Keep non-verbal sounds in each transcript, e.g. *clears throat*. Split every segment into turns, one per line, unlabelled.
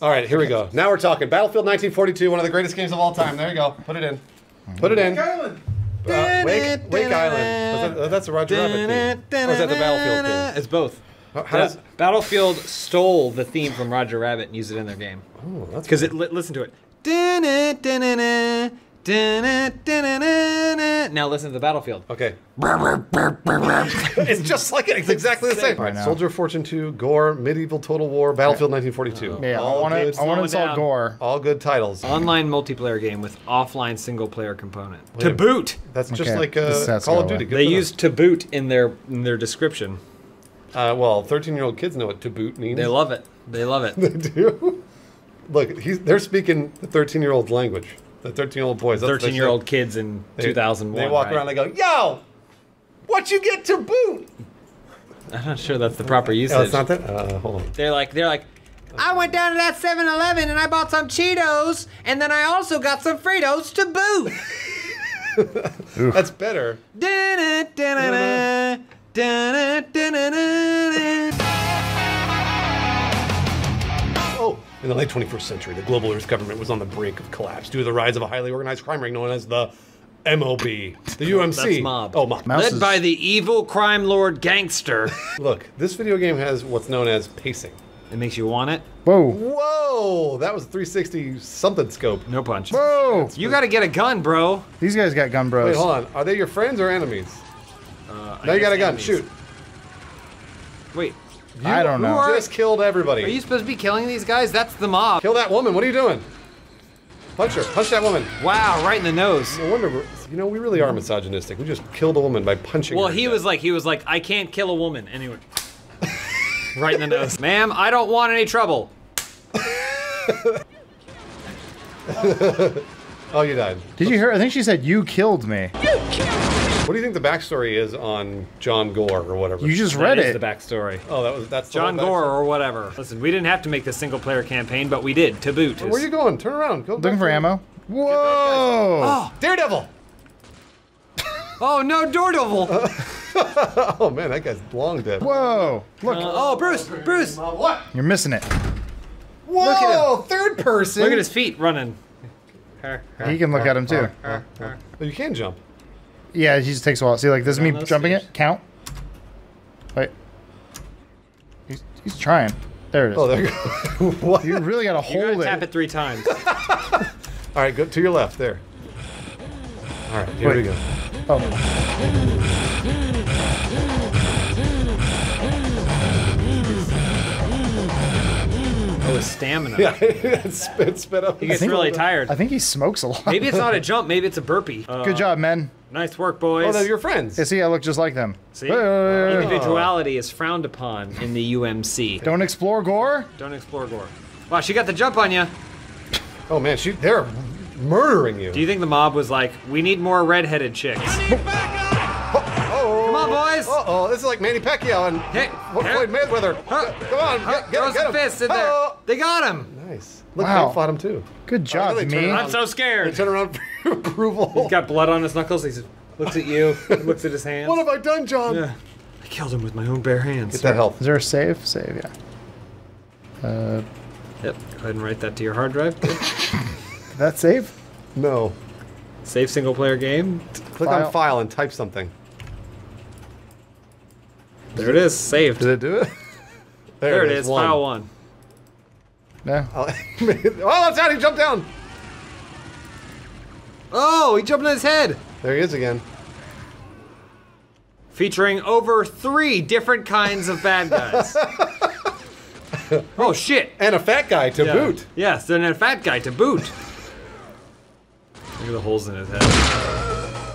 All right, here we go. Now we're talking. Battlefield 1942, one of the greatest games of all time. There you go. Put it in. Put it in.
Wake Island.
Uh, Wake, Wake Island. That, that's a Roger Rabbit theme. Or is that the Battlefield theme?
It's both.
How- How does?
Battlefield stole the theme from Roger Rabbit and used it in their game.
Oh, that's
Because it li- listen to it. Now listen to the battlefield.
Okay. it's just like it. It's exactly the same.
Know.
Soldier of Fortune 2, Gore, Medieval Total War, Battlefield 1942.
Yeah, I want to. Install. Gore.
all good titles.
Online multiplayer game with offline single player component. To boot.
That's just
Okay,
like
this
uh, Call of Duty. Good
They use to boot in their in their description.
Uh, well, 13 year old kids know what to boot means.
They love it. They love it.
They do. Look, he's, they're speaking the 13 year old language. The 13 year old boys. that's what they
13 year old kids in
They-
2001.
They walk
right?
around. They go, "Yo, what you get to boot?"
I'm not sure that's the proper usage.
Oh, it's not that. Uh, hold on.
They're like, they're like, I went down to that 7-Eleven and I bought some Cheetos, and then I also got some Fritos to boot. *laughs*
That's better.
Da-da-da-da-da, da-da-da-da-da.
Oh, in the late 21st century, the global Earth government was on the brink of collapse due to the rise of a highly organized crime ring known as the MOB, the UMC.
That's mob.
Oh, mob.
Mouse
Led
is-
by the evil crime lord gangster. *laughs*
Look, this video game has what's known as pacing.
it makes you want it.
Whoa.
Whoa, that was 360 something scope.
No punch.
Whoa.
You got to get a gun, bro.
These guys got gun bros.
Wait, hold on. Are they your friends or enemies?
Uh,
now you got a gun.
enemies.
Shoot.
Wait,
You
I don't know.
are-
just killed everybody.
are you supposed to be killing these guys? That's the mob.
Kill that woman. What are you doing? Punch her. Punch that woman.
Wow, right in the nose.
No wonder, you know, we really are misogynistic. We just killed a woman by punching
Well,
her.
he was like, he was like, I can't kill a woman. Anyway. *laughs* right in the nose. Ma'am, I don't want any trouble. *laughs*
Oh, you died.
Did you hear? I think she said "You killed me." you killed me.
What do you think the backstory is on John Gore or whatever?
You just
That
read
is
it.
the backstory.
Oh, that was that's
John
whole
Gore or whatever. Listen, we didn't have to make the single player campaign, but we did to boot.
Where are you going? Turn around. Go
Looking for
to-
ammo. Whoa.
Oh,
Daredevil. *laughs*
oh no, Daredevil. Uh, *laughs*
Oh man, that guy's long dead.
Whoa. Look,
oh, Bruce, Bruce.
what?
you're missing it.
Whoa! Third person.
Look at his feet running.
He can look at him too.
Oh, you can jump.
Yeah, he just takes a while. See, like this is me jumping
stairs.
it. Count. Wait. He's, he's trying. There it is.
Oh, there you go. *laughs* what?
You really gotta hold
You gotta
hold
tap
it.
it three times. *laughs*
All right, go to your left there. All right, here
Wait.
we go.
Oh.
Oh, his stamina. *laughs*
Yeah, it sped, it sped up.
He gets really tired.
I think he smokes a lot.
Maybe it's not a *laughs* jump. Maybe it's a burpee. Uh,
Good job, men.
Nice work, boys.
Oh, no, you're friends.
Yeah, see, I look just like them.
See,
hey.
individuality is frowned upon in the UMC.
Don't explore gore.
Don't explore gore. Wow, she got the jump on you.
Oh man, she, they're murdering you.
Do you think the mob was like, we need more redheaded chicks?
Oh,
Come on, boys.
Uh oh, this is like Manny Pacquiao and
Hey,
Flo-
hey.
Floyd Mayweather.
Huh.
Come on,
Huh,
get, get,
Throw
get
some
him.
fists in there.
Oh.
They got him.
Nice. Look,
Wow.
they fought him too.
Good job,
they turn
me.
I'm so scared.
They
scared.
turn around *laughs* for approval.
He's got blood on his knuckles. He looks at you, *laughs* looks at his hands.
What have I done, John?
Yeah. I killed him with my own bare hands.
Get that health.
Is there a save? Save, yeah. Uh,
Yep. Go ahead and write that to your hard drive. Good. *laughs*
that save?
No.
Save single player game.
Click
File.
on file and type something.
There it is. Saved.
Did it do it? *laughs*
There it is. File one.
No. *laughs*
Oh, that's out. He jumped down.
Oh, he jumped on his head.
There he is again.
Featuring over three different kinds of bad guys. *laughs* oh shit.
And a fat guy to
Yeah.
boot.
Yes, and a fat guy to boot. Look at the holes in his head.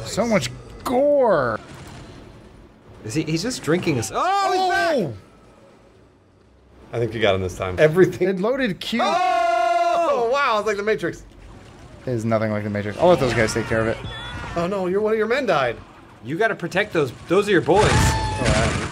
So much gore.
Is he? He's just drinking us. Oh, he's oh! back.
Oh!
I think you got him this time. Everything.
It loaded Q.
Oh, oh wow. It's like the Matrix.
Is nothing like the Matrix. I'll let those guys take care of it.
Oh, no. You're, one of your men died.
You got to protect those. Those are your boys.
Oh,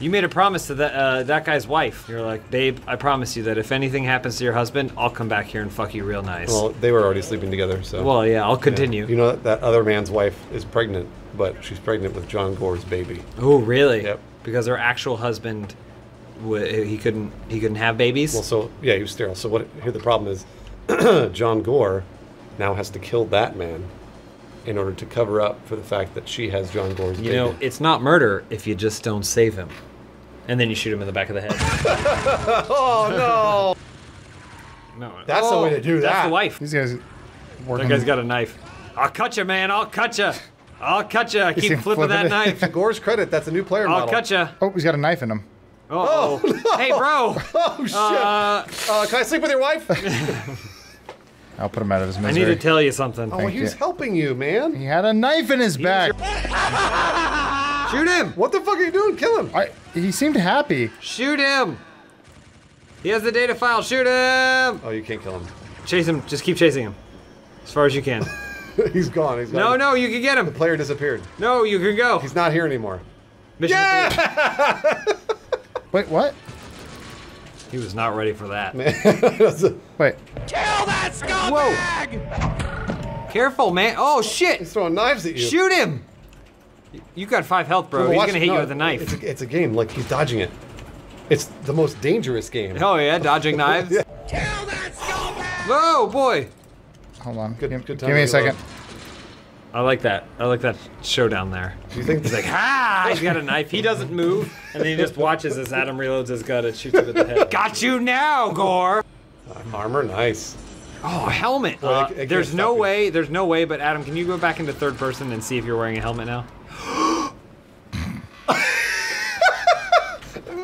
You made a promise to that uh, that guy's wife. You're like, babe, I promise you that if anything happens to your husband, I'll come back here and fuck you real nice.
well, they were already sleeping together, so.
Well, yeah, I'll continue.
You know that, that other man's wife is pregnant, but she's pregnant with John Gore's baby.
Oh, really?
Yep.
Because her actual husband he couldn't he couldn't have babies.
Well, so yeah, he was sterile. So what? Here the problem is, *clears throat* John Gore now has to kill that man in order to cover up for the fact that she has John Gore's
you
baby.
know, it's not murder if you just don't save him, and then you shoot him in the back of the head. *laughs*
oh
no,
no! That's the way to do that.
That's
that.
the wife.
These guys working.
That guy's got a knife. I'll cut you, man. I'll cut you. I'll cut you.
see
Keep
him
flipping that
flipping it.
knife.
Gore's credit. That's a new player
I'll
model.
cut you.
Oh, he's got a knife in him.
Oh, hey, bro. *laughs*
Oh shit!
Uh,
Uh, can I sleep with your wife? *laughs*
I'll put him out of his misery.
I need to tell you something.
oh,
Thank
he was
you.
helping you, man.
he had a knife in his back.
Shoot him.
What the fuck are you doing? Kill him!
I, he seemed happy.
Shoot him. He has the data file. Shoot him.
Oh, you can't kill him.
Chase him. Just keep chasing him. As far as you can. *laughs*
He's gone. He's
No,
gone.
no, you can get him.
The Player disappeared.
No, you can go.
He's not here anymore.
Mission complete. *laughs*
Wait, what?
He was not ready for that. *laughs*
Wait. Kill that scumbag!
Whoa. Careful, man. Oh, shit.
He's throwing knives at you.
Shoot him. You got five health, bro. He's
Watch-
gonna hit
no,
you with a knife.
It's a, it's a game. Like he's dodging it. It's the most dangerous game.
Oh yeah, dodging *laughs* knives. Whoa, boy.
Hold on.
Good-
give,
good
give me a
time,
second.
I like that. I like that showdown there.
Do you think
He's like, *laughs* ah, he's got a knife. He doesn't move, and then he just watches as Adam reloads his gun and shoots him in the head. Got you now, Gore.
armor? Nice.
Oh, a helmet.
Well,
Uh,
I- I
there's no
stop you.
way. There's no way. But Adam, can you go back into third person and see if you're wearing a helmet now? *laughs*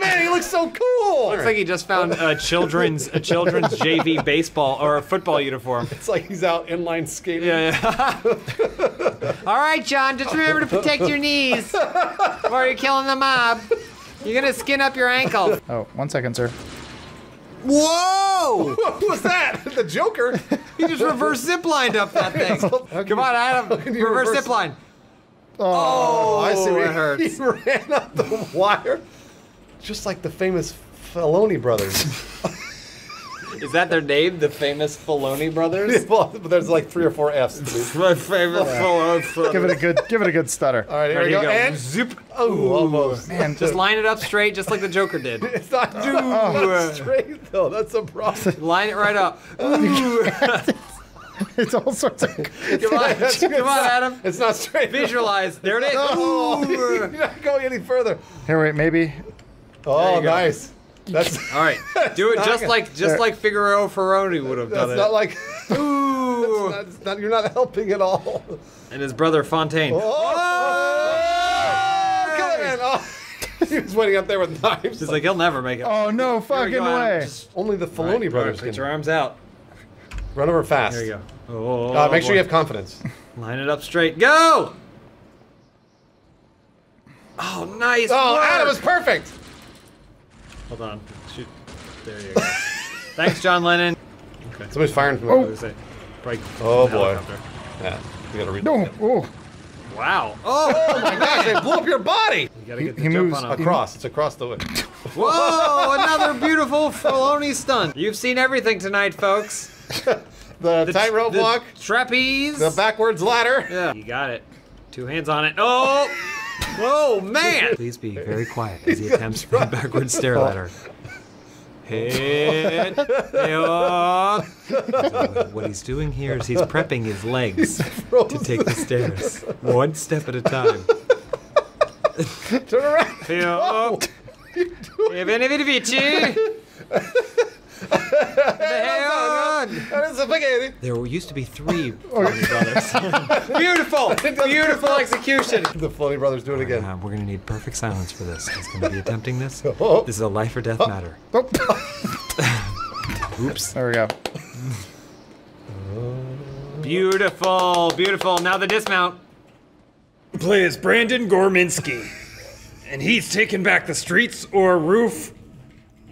Man, he looks so cool.
Looks like he just found a *laughs* children's a children's JV baseball or a football uniform.
it's like he's out inline skating.
Yeah, yeah. *laughs* All right, John, just remember to protect your knees or you're killing the mob. You're gonna skin up your ankle.
Oh, one second, sir.
Whoa!
Who was that? the Joker.
He just reverse ziplined up that thing. Come on, Adam. Reverse
reverse-
zipline.
Oh, I see.
Oh, it
He-
hurts.
He *laughs* ran up the wire, just like the famous Filoni brothers.
Is that their name? The famous Filoni brothers? *laughs*
well, there's like three or four Fs. *laughs*
My favorite Filoni
Give it a good, give it a good stutter.
All right, here
There
we
you
go.
go.
And
Zip.
oh, almost.
Man,
Just line it up straight, just like the Joker did.
It's not, not straight though. That's a problem.
Line it right up. *laughs*
it's all sorts of. *laughs*
Come on, *laughs* come on, Adam.
It's not straight.
Visualize. There it is.
Oh, you're not going any further.
Here, wait, maybe.
Oh, nice. That's
All right, do it just like just like Figueroa Ferroni would have done
that's
it.
not like.
Ooh.
That's not, you're not helping at all.
and his brother Fontaine.
Oh, kill it, man. Oh. he was waiting up there with knives.
He's like, he'll never make it.
Oh no, fucking
go,
way!
Just-
Only the Filoni
Right,
brothers
Put
can
your arms out.
Run over fast.
There you go. Oh,
Uh, make sure you have confidence. *laughs*
Line it up straight. Go! Oh, nice.
Oh,
work.
Adam is perfect.
Hold on. Shoot. There you go. *laughs* Thanks, John Lennon. Okay.
Somebody's firing from.
What
the?
Break.
Oh, boy.
helicopter.
Yeah, we gotta read.
No, oh,
Wow. Oh,
Oh my gosh! They blew up your body.
you gotta get the
he
jump
moves
on.
Across. It's across the way.
Whoa! Another beautiful Filoni stunt. You've seen everything tonight, folks. *laughs*
The, tightrope
the
walk.
Trapeze.
The backwards ladder.
Yeah. You got it. Two hands on it. Oh! Oh, man! Please be very quiet as he *laughs* attempts the backwards stair ladder. *laughs* Head. Hey-oh. So what he's doing here is he's prepping his legs to take the stairs, one step at a time.
Turn around.
Hey-oh. E bene, vedi, vici. Hey-oh.
That is a spaghetti.
There used to be three *laughs* Filoni brothers. *laughs* beautiful, *laughs* beautiful execution.
The Filoni brothers do it again.
Uh, we're gonna need perfect silence for this. He's gonna be attempting this.
Oh.
This is a life or death matter.
oh.
Oops.
There we go.
Beautiful, beautiful. Now the dismount.
play as Brandon Gorminski. And he's taking back the streets or roof.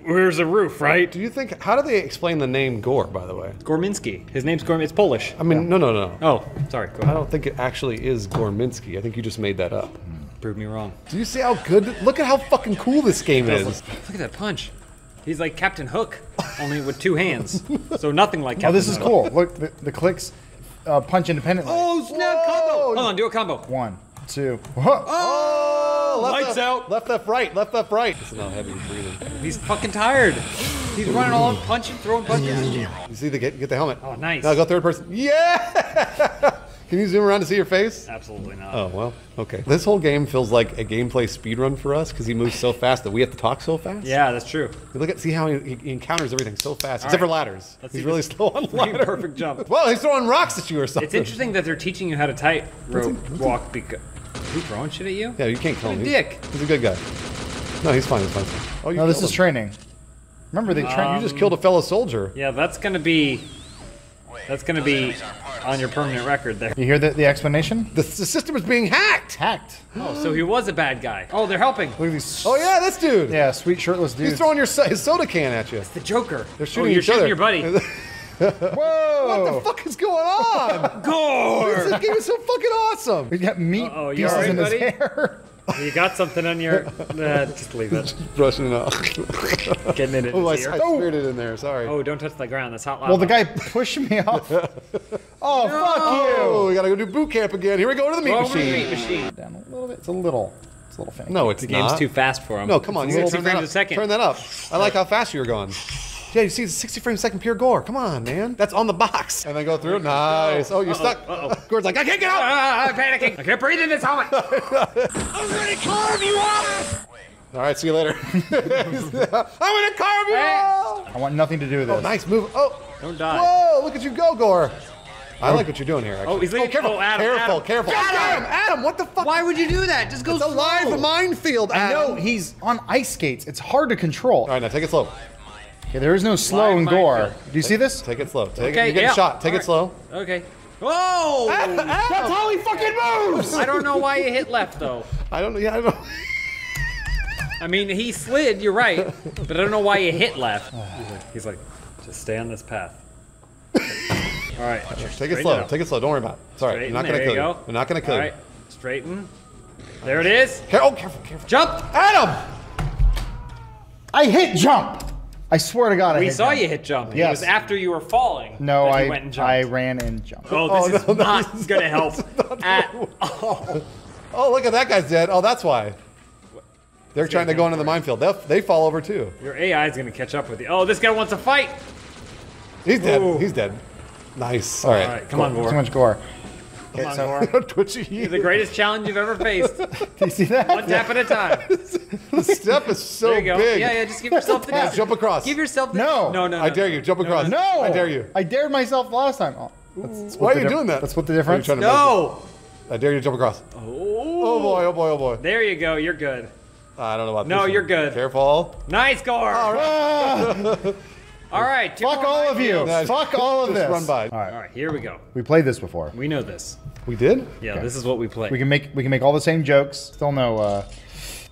Where's a roof, right?
Do you think? How do they explain the name Gore? By the way.
Gorminski. His name's Gorm. It's Polish.
I mean, no, no, no.
Oh, sorry. Go
I
ahead.
don't think it actually is Gorminski. I think you just made that up.
Prove me wrong.
Do you see how good? Look at how fucking cool this game is.
Look at that punch. He's like Captain Hook, only with two hands. *laughs* So nothing like Captain
Oh, this is
Hook.
cool. Look, the, the clicks uh, punch independently.
Oh, snap combo. Hold on, do a combo.
One, two. Huh.
Oh, left,
Lights
left,
out.
Left, left, right. Left, left, right. Listen how heavy he's breathing.
He's fucking tired. He's running all punching, throwing punches.
You see the get, get the helmet.
Oh, nice.
Now go third person. Yeah. *laughs* Can you zoom around to see your face?
Absolutely not.
Oh well, okay. This whole game feels like a gameplay speed run for us because he moves so fast that we have to talk so fast.
Yeah, that's true.
You Look at see how he, he encounters everything so fast,
All
except for ladders.
Let's
he's really slow on *laughs* ladders.
perfect jump.
Well, he's throwing rocks at you or something.
It's interesting that they're teaching you how to tight rope walk because. He throwing shit at you?
Yeah, you can't kill him. He's-
dick.
He's a good guy. No, he's fine. He's fine. Oh, you
No, this
killed
is training. Remember they train.
You just um, killed a fellow soldier.
Yeah, that's gonna be. That's gonna be on your permanent record there.
you hear the, the explanation?
The, the system is being hacked.
Hacked.
Oh, so he was a bad guy. Oh, they're helping.
Look at these.
Oh yeah, this dude.
Yeah, sweet shirtless dude.
He's throwing your his soda can at you.
It's the Joker.
They're
oh,
shooting
you're
each
shooting
other.
your buddy. *laughs* *laughs*
what the fuck is going on? *laughs*
Gore.
this game is so fucking awesome.
He's got meat
Uh-oh, you
pieces
alright,
in his
buddy?
hair.
you got something on your. *laughs* Uh, just leave it.
Brushing it off.
Getting it in
oh, I, I
his ear.
speared it in there. Sorry.
Oh, don't touch the ground. That's hot lava.
Well, the guy pushed me off. Oh, fuck
Oh, we gotta go do boot camp again. Here we go to the meat
Go over to
machine.
the meat machine.
Down a little bit. It's a little. It's a little finicky.
No, it's
The game's
not.
too fast for him.
No, come on. You gotta
60
turn that
frames
up.
a second.
Turn that up. I like how fast you were going. Yeah, you see, it's 60 frames a second pure gore. Come on, man. That's on the box. *laughs* And then go through. Nice. Oh, you're
Uh-oh,
stuck.
uh-oh.
Gord's like, I can't get out.
Ah, I'm panicking. I can't breathe in this helmet. *laughs* I'm gonna carve you off.
All right, see you later. *laughs* I'm gonna carve you
Hey.
off.
I want nothing to do with this.
Oh, nice move. Oh,
Don't die.
whoa! Look at you go, Gore. I like what you're doing here. Actually.
Oh, he's leaving-
careful,
oh, Adam,
careful,
Adam.
careful. Adam, Adam, what the fuck?
Why would you do that? Just go
It's a live minefield.
I
Adam.
know he's on ice skates. It's hard to control.
All right, now take it slow.
Okay, there is no slow
Live
in gore.
minefield.
Do you see this?
Take it slow. Take it.
Okay,
You're getting
yeah.
shot. Take
All
it slow.
Okay. Whoa! *laughs*
That's how he fucking moves.
I don't know why you hit left though.
I don't know. Yeah, I don't.
I mean, he slid. You're right, but I don't know why you hit left. He's like, just stay on this path. All right.
Take it slow.
up.
Take it slow. Don't worry about it. Sorry,
Straighten.
we're not gonna kill
you
you.
go.
We're not gonna kill
All
you.
right. Straighten. There it is.
Care- oh, careful, careful.
Jump.
Adam.
I hit jump. I swear to God, I
We
hit
saw
jump.
you hit jump. It
Yes.
was after you were falling.
No,
that
I
went and jumped.
I ran and jumped.
Oh, this
Oh,
is
no,
not
this is-
gonna help
this *laughs* is not
at all. *laughs*
Oh, look at that guy's dead. Oh, that's why. They're trying to go into the minefield. They'll, they fall over too.
Your AI is gonna catch up with you. Oh, this guy wants to fight.
He's dead.
Ooh.
He's dead. Nice. All right.
All right, come on,
Too much gore.
Come on,
so-
Gore. *laughs*
Twitchy.
The greatest challenge you've ever faced. *laughs*
Do you see that?
One tap at a time. *laughs*
The step is so
There you go.
big.
Yeah, yeah. Just give yourself the
Yeah, jump across.
Give yourself the
No.
no, no.
I
no.
dare you. Jump across.
No!
I dare you.
I dared myself last time. Oh, that's
Why are you
di-
doing that?
That's what the
Are you
difference.
trying to
No.
I dare you to jump across.
Oh.
Oh boy, oh boy, oh boy.
There you go. You're good.
I don't know about this.
No, you're
one.
good.
Careful.
Nice, Gore. All right.
Ah,
two
fuck all of you.
Nice.
Fuck all of
Just
this.
run by.
All right,
All right, here we go.
we played this before.
We know this.
We did?
Yeah, this is what we play.
We can make we can make all the same jokes. Still no uh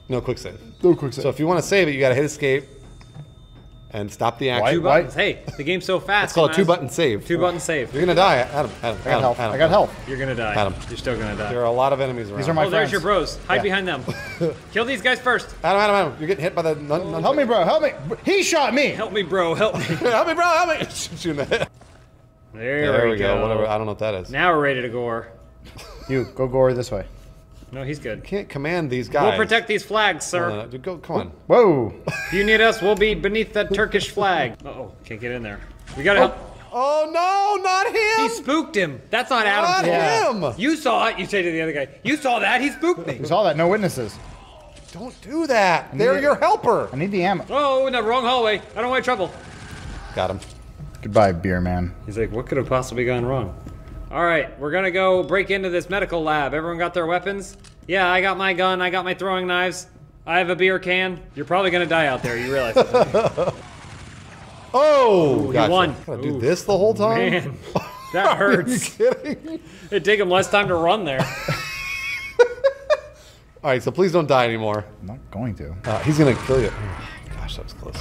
No quick save.
no quick save.
So if you want to save it, you got to hit escape and stop the action.
Why-
two
why-
buttons. Hey, the game's so fast.
It's called
you
two
might
button save.
Two button save.
You're gonna die, Adam. Adam.
I got
Adam,
help.
Adam,
I got
Adam.
help.
You're gonna die.
Adam.
You're still gonna die.
There are a lot of enemies around.
These are my
oh, there's your bros. Hide
Yeah.
behind them. *laughs* Kill these guys first.
Adam, Adam, Adam. You're getting hit by the. Nun, nun-
Help me, bro. Help me. He shot me.
Help me, bro. Help me. *laughs*
help me, bro. Help me. *laughs* Shoot in the head.
There,
There
we,
we go. Whatever. I don't know what that is.
Now we're ready to gore.
You go gore this way.
No, he's good.
Can't command these guys.
We'll protect these flags, sir.
no, no. Dude, Go. Come on.
Whoa.
If you need us, we'll be beneath that Turkish flag. *laughs* Uh oh, can't get in there. We gotta help.
Oh no, not him.
He spooked him. That's not
not
Adam's fault.
Yeah.
him.
You saw it. You say to the other guy, you saw that. He spooked me.
You saw that. No witnesses.
Don't do that. They're
need-
your helper.
I need the ammo.
Oh, in the wrong hallway. I don't want trouble.
Got him.
Goodbye, beer man.
He's like, what could have possibly gone wrong? All right, we're gonna go break into this medical lab. Everyone got their weapons? Yeah, I got my gun. I got my throwing knives. I have a beer can. You're probably gonna die out there. You realize? that, *laughs*
Oh,
he
gotcha.
won.
Gotta do
Ooh.
this the whole time.
Man, *laughs* that
Are you
hurts.
kidding? *laughs*
It'd take him less time to run there.
All right, so please don't die anymore.
I'm not going to.
Uh, he's gonna kill you. Gosh, that was close.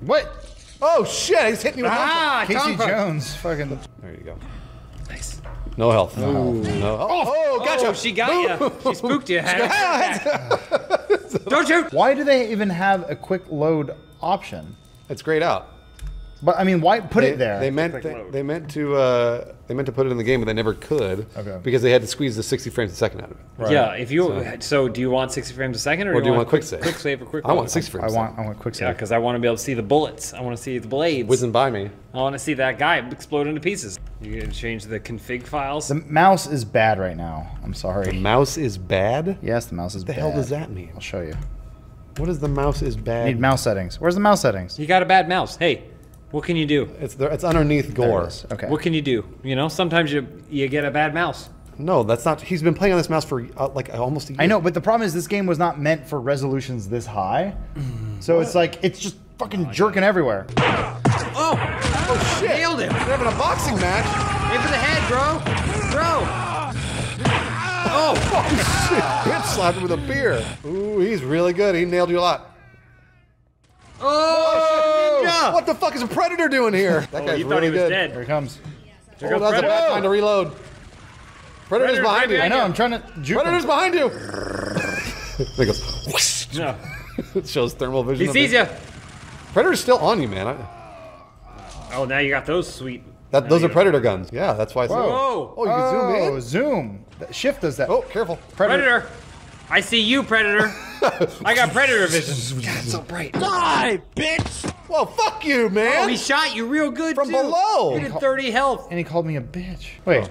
What?
Oh shit! He's hitting me with
ah,
Casey
tongue.
Jones. Fucking.
There you go.
Nice.
No health. No health. No. Oh, oh, gotcha.
Oh, she got you. She spooked you. *laughs* *laughs* Don't shoot.
Why do they even have a quick load option?
It's grayed out.
But I mean, why put
They,
it there?
they meant they, they meant to uh, they meant to put it in the game, but they never could.
Okay.
Because they had to squeeze the 60 frames a second out of it.
Right.
Yeah, if you so, do you want 60 frames a second or,
Or do you want quick
quick,
save?
quick save or quick?
I
load?
want 60 frames.
I
a
want. I want quick
Yeah,
save.
because I want to be able to see the bullets. I want to see the blades.
whizzing by me.
I want to see that guy explode into pieces. You can change the config files.
the mouse is bad right now. I'm sorry.
The mouse is bad.
Yes, the mouse is
What the
bad.
hell does that mean?
I'll show you.
What does the mouse is
I
bad?
need mouse settings. Where's the mouse settings?
you got a bad mouse. Hey, what can you do?
It's there, it's underneath
There it
gore.
Okay.
What can you do? You know, sometimes you you get a bad mouse.
No, that's not. He's been playing on this mouse for uh, like almost a year.
I know, but the problem is this game was not meant for resolutions this high. So it's like it's just fucking jerking everywhere.
Oh! Oh, shit! Nailed him!
They're having a boxing match.
Aim for the head, bro! Bro! Oh!
Bitch *laughs* slapped him with a beer. Ooh, he's really good. He nailed you a lot.
Oh! Ninja!
What the fuck is a predator doing here? *laughs* That
Oh,
guy's
you thought
really
he was
good.
dead.
Here it comes.
Oh, that's a bad time to reload. Predator's
Predator's
behind
right
you.
I know. I'm trying to juke
Predator's
him.
behind you. *laughs* there it goes. Whoosh.
No.
it shows thermal vision.
He sees you.
Predator's still on you, man. I,
Oh, now you got those sweet.
that, those are
go.
predator guns. Yeah, that's why. I said-
Whoa.
Oh, you can zoom
Oh,
in.
zoom. Shift does that.
Oh, careful.
Predator. I see you, Predator. *laughs* I got Predator vision. God, it's so bright. Die, bitch!
Well, fuck you, man.
Oh, he shot you real good,
From
too.
below.
You did 30 health.
And he called me a bitch. Wait. Oh.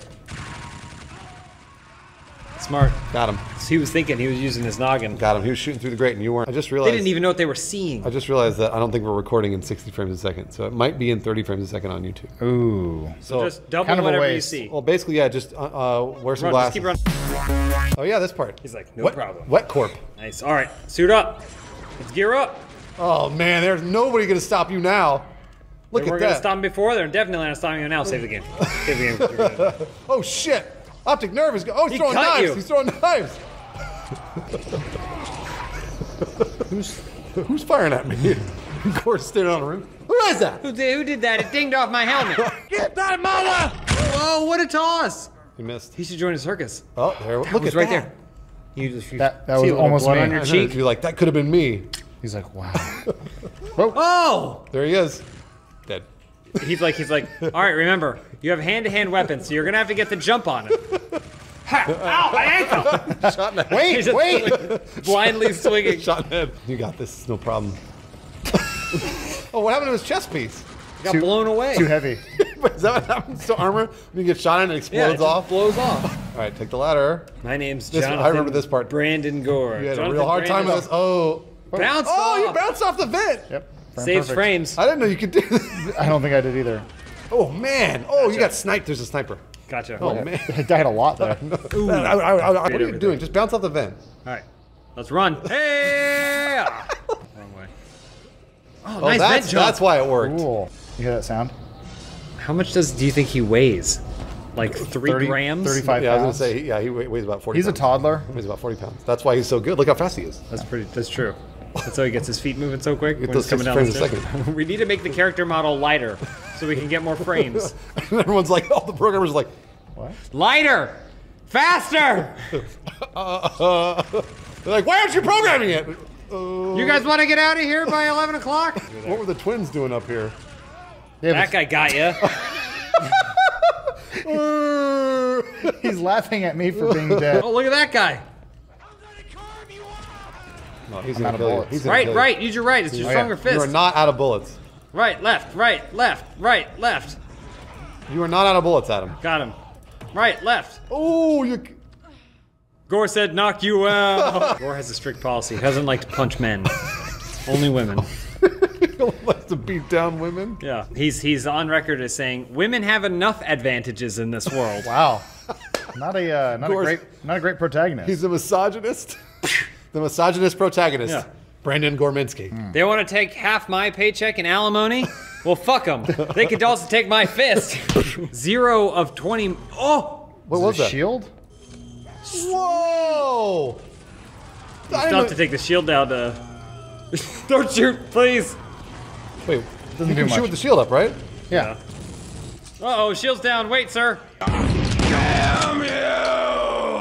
Smart.
Got him.
He was thinking he was using his noggin.
Got him. He was shooting through the grate, and you weren't. I just realized.
They didn't even know what they were seeing.
I just realized that I don't think we're recording in 60 frames a second, so it might be in 30 frames a second on YouTube.
Ooh.
So,
Just double
kind of a
whatever you see.
well, basically, yeah, just uh, uh, wear some
Run, just
glasses.
keep running.
Oh yeah, this part.
He's like, no
wet,
problem.
Wet corp.
Nice. All right, suit up. Let's gear up.
Oh man, there's nobody gonna stop you now. Look
They
at
weren't going to stop me before. They're definitely not stopping him now. Save the game. Save the game. *laughs*
Oh shit! Optic nerve is. Go- oh, he's
He
throwing
cut
knives.
you.
He's throwing knives. who's who's firing at me? *laughs* Of course standing on the roof. Who is that?
Who did, who did that? It dinged off my helmet. *laughs*
Get that mother!
Whoa, what a toss!
He missed.
He should join a circus.
Oh, there.
That
look
was
at
right
that.
there. You just, you,
That that was almost
blood
me.
on your cheek?
You're like that could have been me.
He's like, wow. *laughs*
oh!
There he is. Dead.
He's like, he's like, all right, remember, you have hand-to-hand weapons, so you're gonna have to get the jump on him. Ha! Ow, my ankle!
Shot in the head.
Wait,
just
wait. *laughs*
Blindly swinging.
Shot in the head. You got this. No problem. *laughs* oh, what happened to his chest piece?
Got
Too-
blown away.
Too heavy. *laughs*
Is that what happens to armor? When you get shot in, it
yeah, it
explodes off.
blows off.
All right, take the ladder.
My name's
This- I remember this part.
Brandon Gore.
You had
Jonathan
a real hard time with this. Oh.
Bounced off.
Oh, you
off.
bounced off the vent.
Yep. Frame
Saves
perfect.
frames.
I didn't know you could do this.
I don't think I did either.
Oh man. Oh, you got sniped. There's a sniper.
Gotcha.
Oh
All
man. *laughs*
I died a lot there. *laughs*
I- I- I- I- what are you
everything.
doing? Just bounce off the vent.
All right. let's run. Hey! *laughs* Wrong way. Oh,
Oh,
nice
that's
vent jump.
that's why it worked.
Cool. You hear that sound?
How much does do you think he weighs? Like three
30
grams?
35
Yeah, I was gonna say. Yeah, he weighs about 40.
He's a toddler.
He weighs about 40 pounds. That's why he's so good. Look how fast he is.
That's pretty. That's true. That's how he gets his feet moving so quick when
those
he's coming down the
frames a
stairs. *laughs* we need to make the character model lighter so we can get more frames.
And *laughs* everyone's like, all the programmers are like,
What?
Lighter! Faster!
uh, *laughs* they're like, why aren't you programming it? Uh,
You guys want to get out of here by 11 o'clock?
what were the twins doing up here?
Yeah,
that guy got you.
he's laughing at me for being dead.
Oh, look at that guy.
No, he's
I'm out of
kill
bullets.
He's
Right, right. Use your right. It's your
Oh, yeah.
stronger
You
fist.
are not out of bullets.
Right, left, right, left, right, left.
You are not out of bullets, Adam.
Got him. Right, left.
Oh, you.
Gore said, "Knock you out." *laughs* Gore has a strict policy. He doesn't like to punch men. *laughs* Only women.
likes to beat down women.
Yeah, he's he's on record as saying women have enough advantages in this world.
Wow. Not a uh, not a great not a great protagonist.
He's a misogynist. *laughs* the misogynist protagonist.
Yeah.
Brandon Gorminski.
They want to take half my paycheck in alimony? Well, fuck them. They could also take my fist. *laughs* Zero of twenty. Oh,
What
Is it
was
a
that?
shield?
Whoa! I
still
didn't
have to take the shield down to. *laughs* Don't shoot, please.
Wait,
Doesn't
you
do
can shoot
much.
with the shield up, right?
Yeah.
Uh oh, shield's down. Wait, sir. Damn you!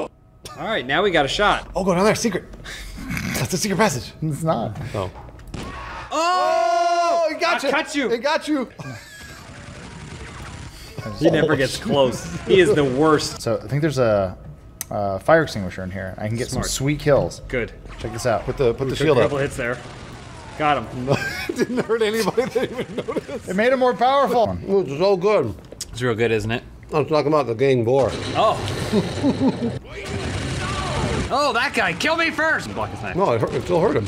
All right, now we got a shot.
Oh, go down there, secret. That's the secret passage.
It's not.
Oh. Oh, he got gotcha.
cut you.
It got you.
He never gets close. He is the worst.
So I think there's a, uh fire extinguisher in here. I can get
Smart.
some sweet kills.
Good.
Check this out.
Put the put the shield up.
couple hits there. Got him. *laughs*
Didn't hurt anybody. They didn't even notice.
It made him more powerful.
It's so good.
It's real good, isn't it?
I'm talking about the gang boar.
Oh. *laughs* oh, that guy. Kill me first. Block his knife.
No, it, hurt, it still hurt him.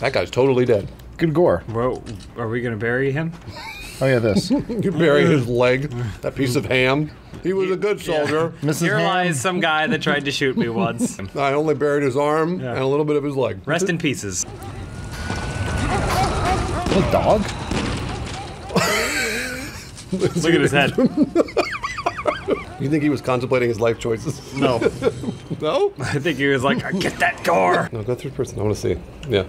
That guy's totally dead.
Good gore.
Whoa, are we gonna bury him?
Oh yeah, this. *laughs*
You bury his leg, that piece of ham. He was a good soldier. *laughs*
Mrs.
Here
Ham.
lies some guy that tried to shoot me *laughs* once.
I only buried his arm
Yeah.
and a little bit of his leg.
Rest in pieces.
A dog?
Look at his head. *laughs*
You think he was contemplating his life choices?
No, *laughs*
No?
I think he was like, "Get that door." *laughs*
No, go through person. I want to see. Yeah.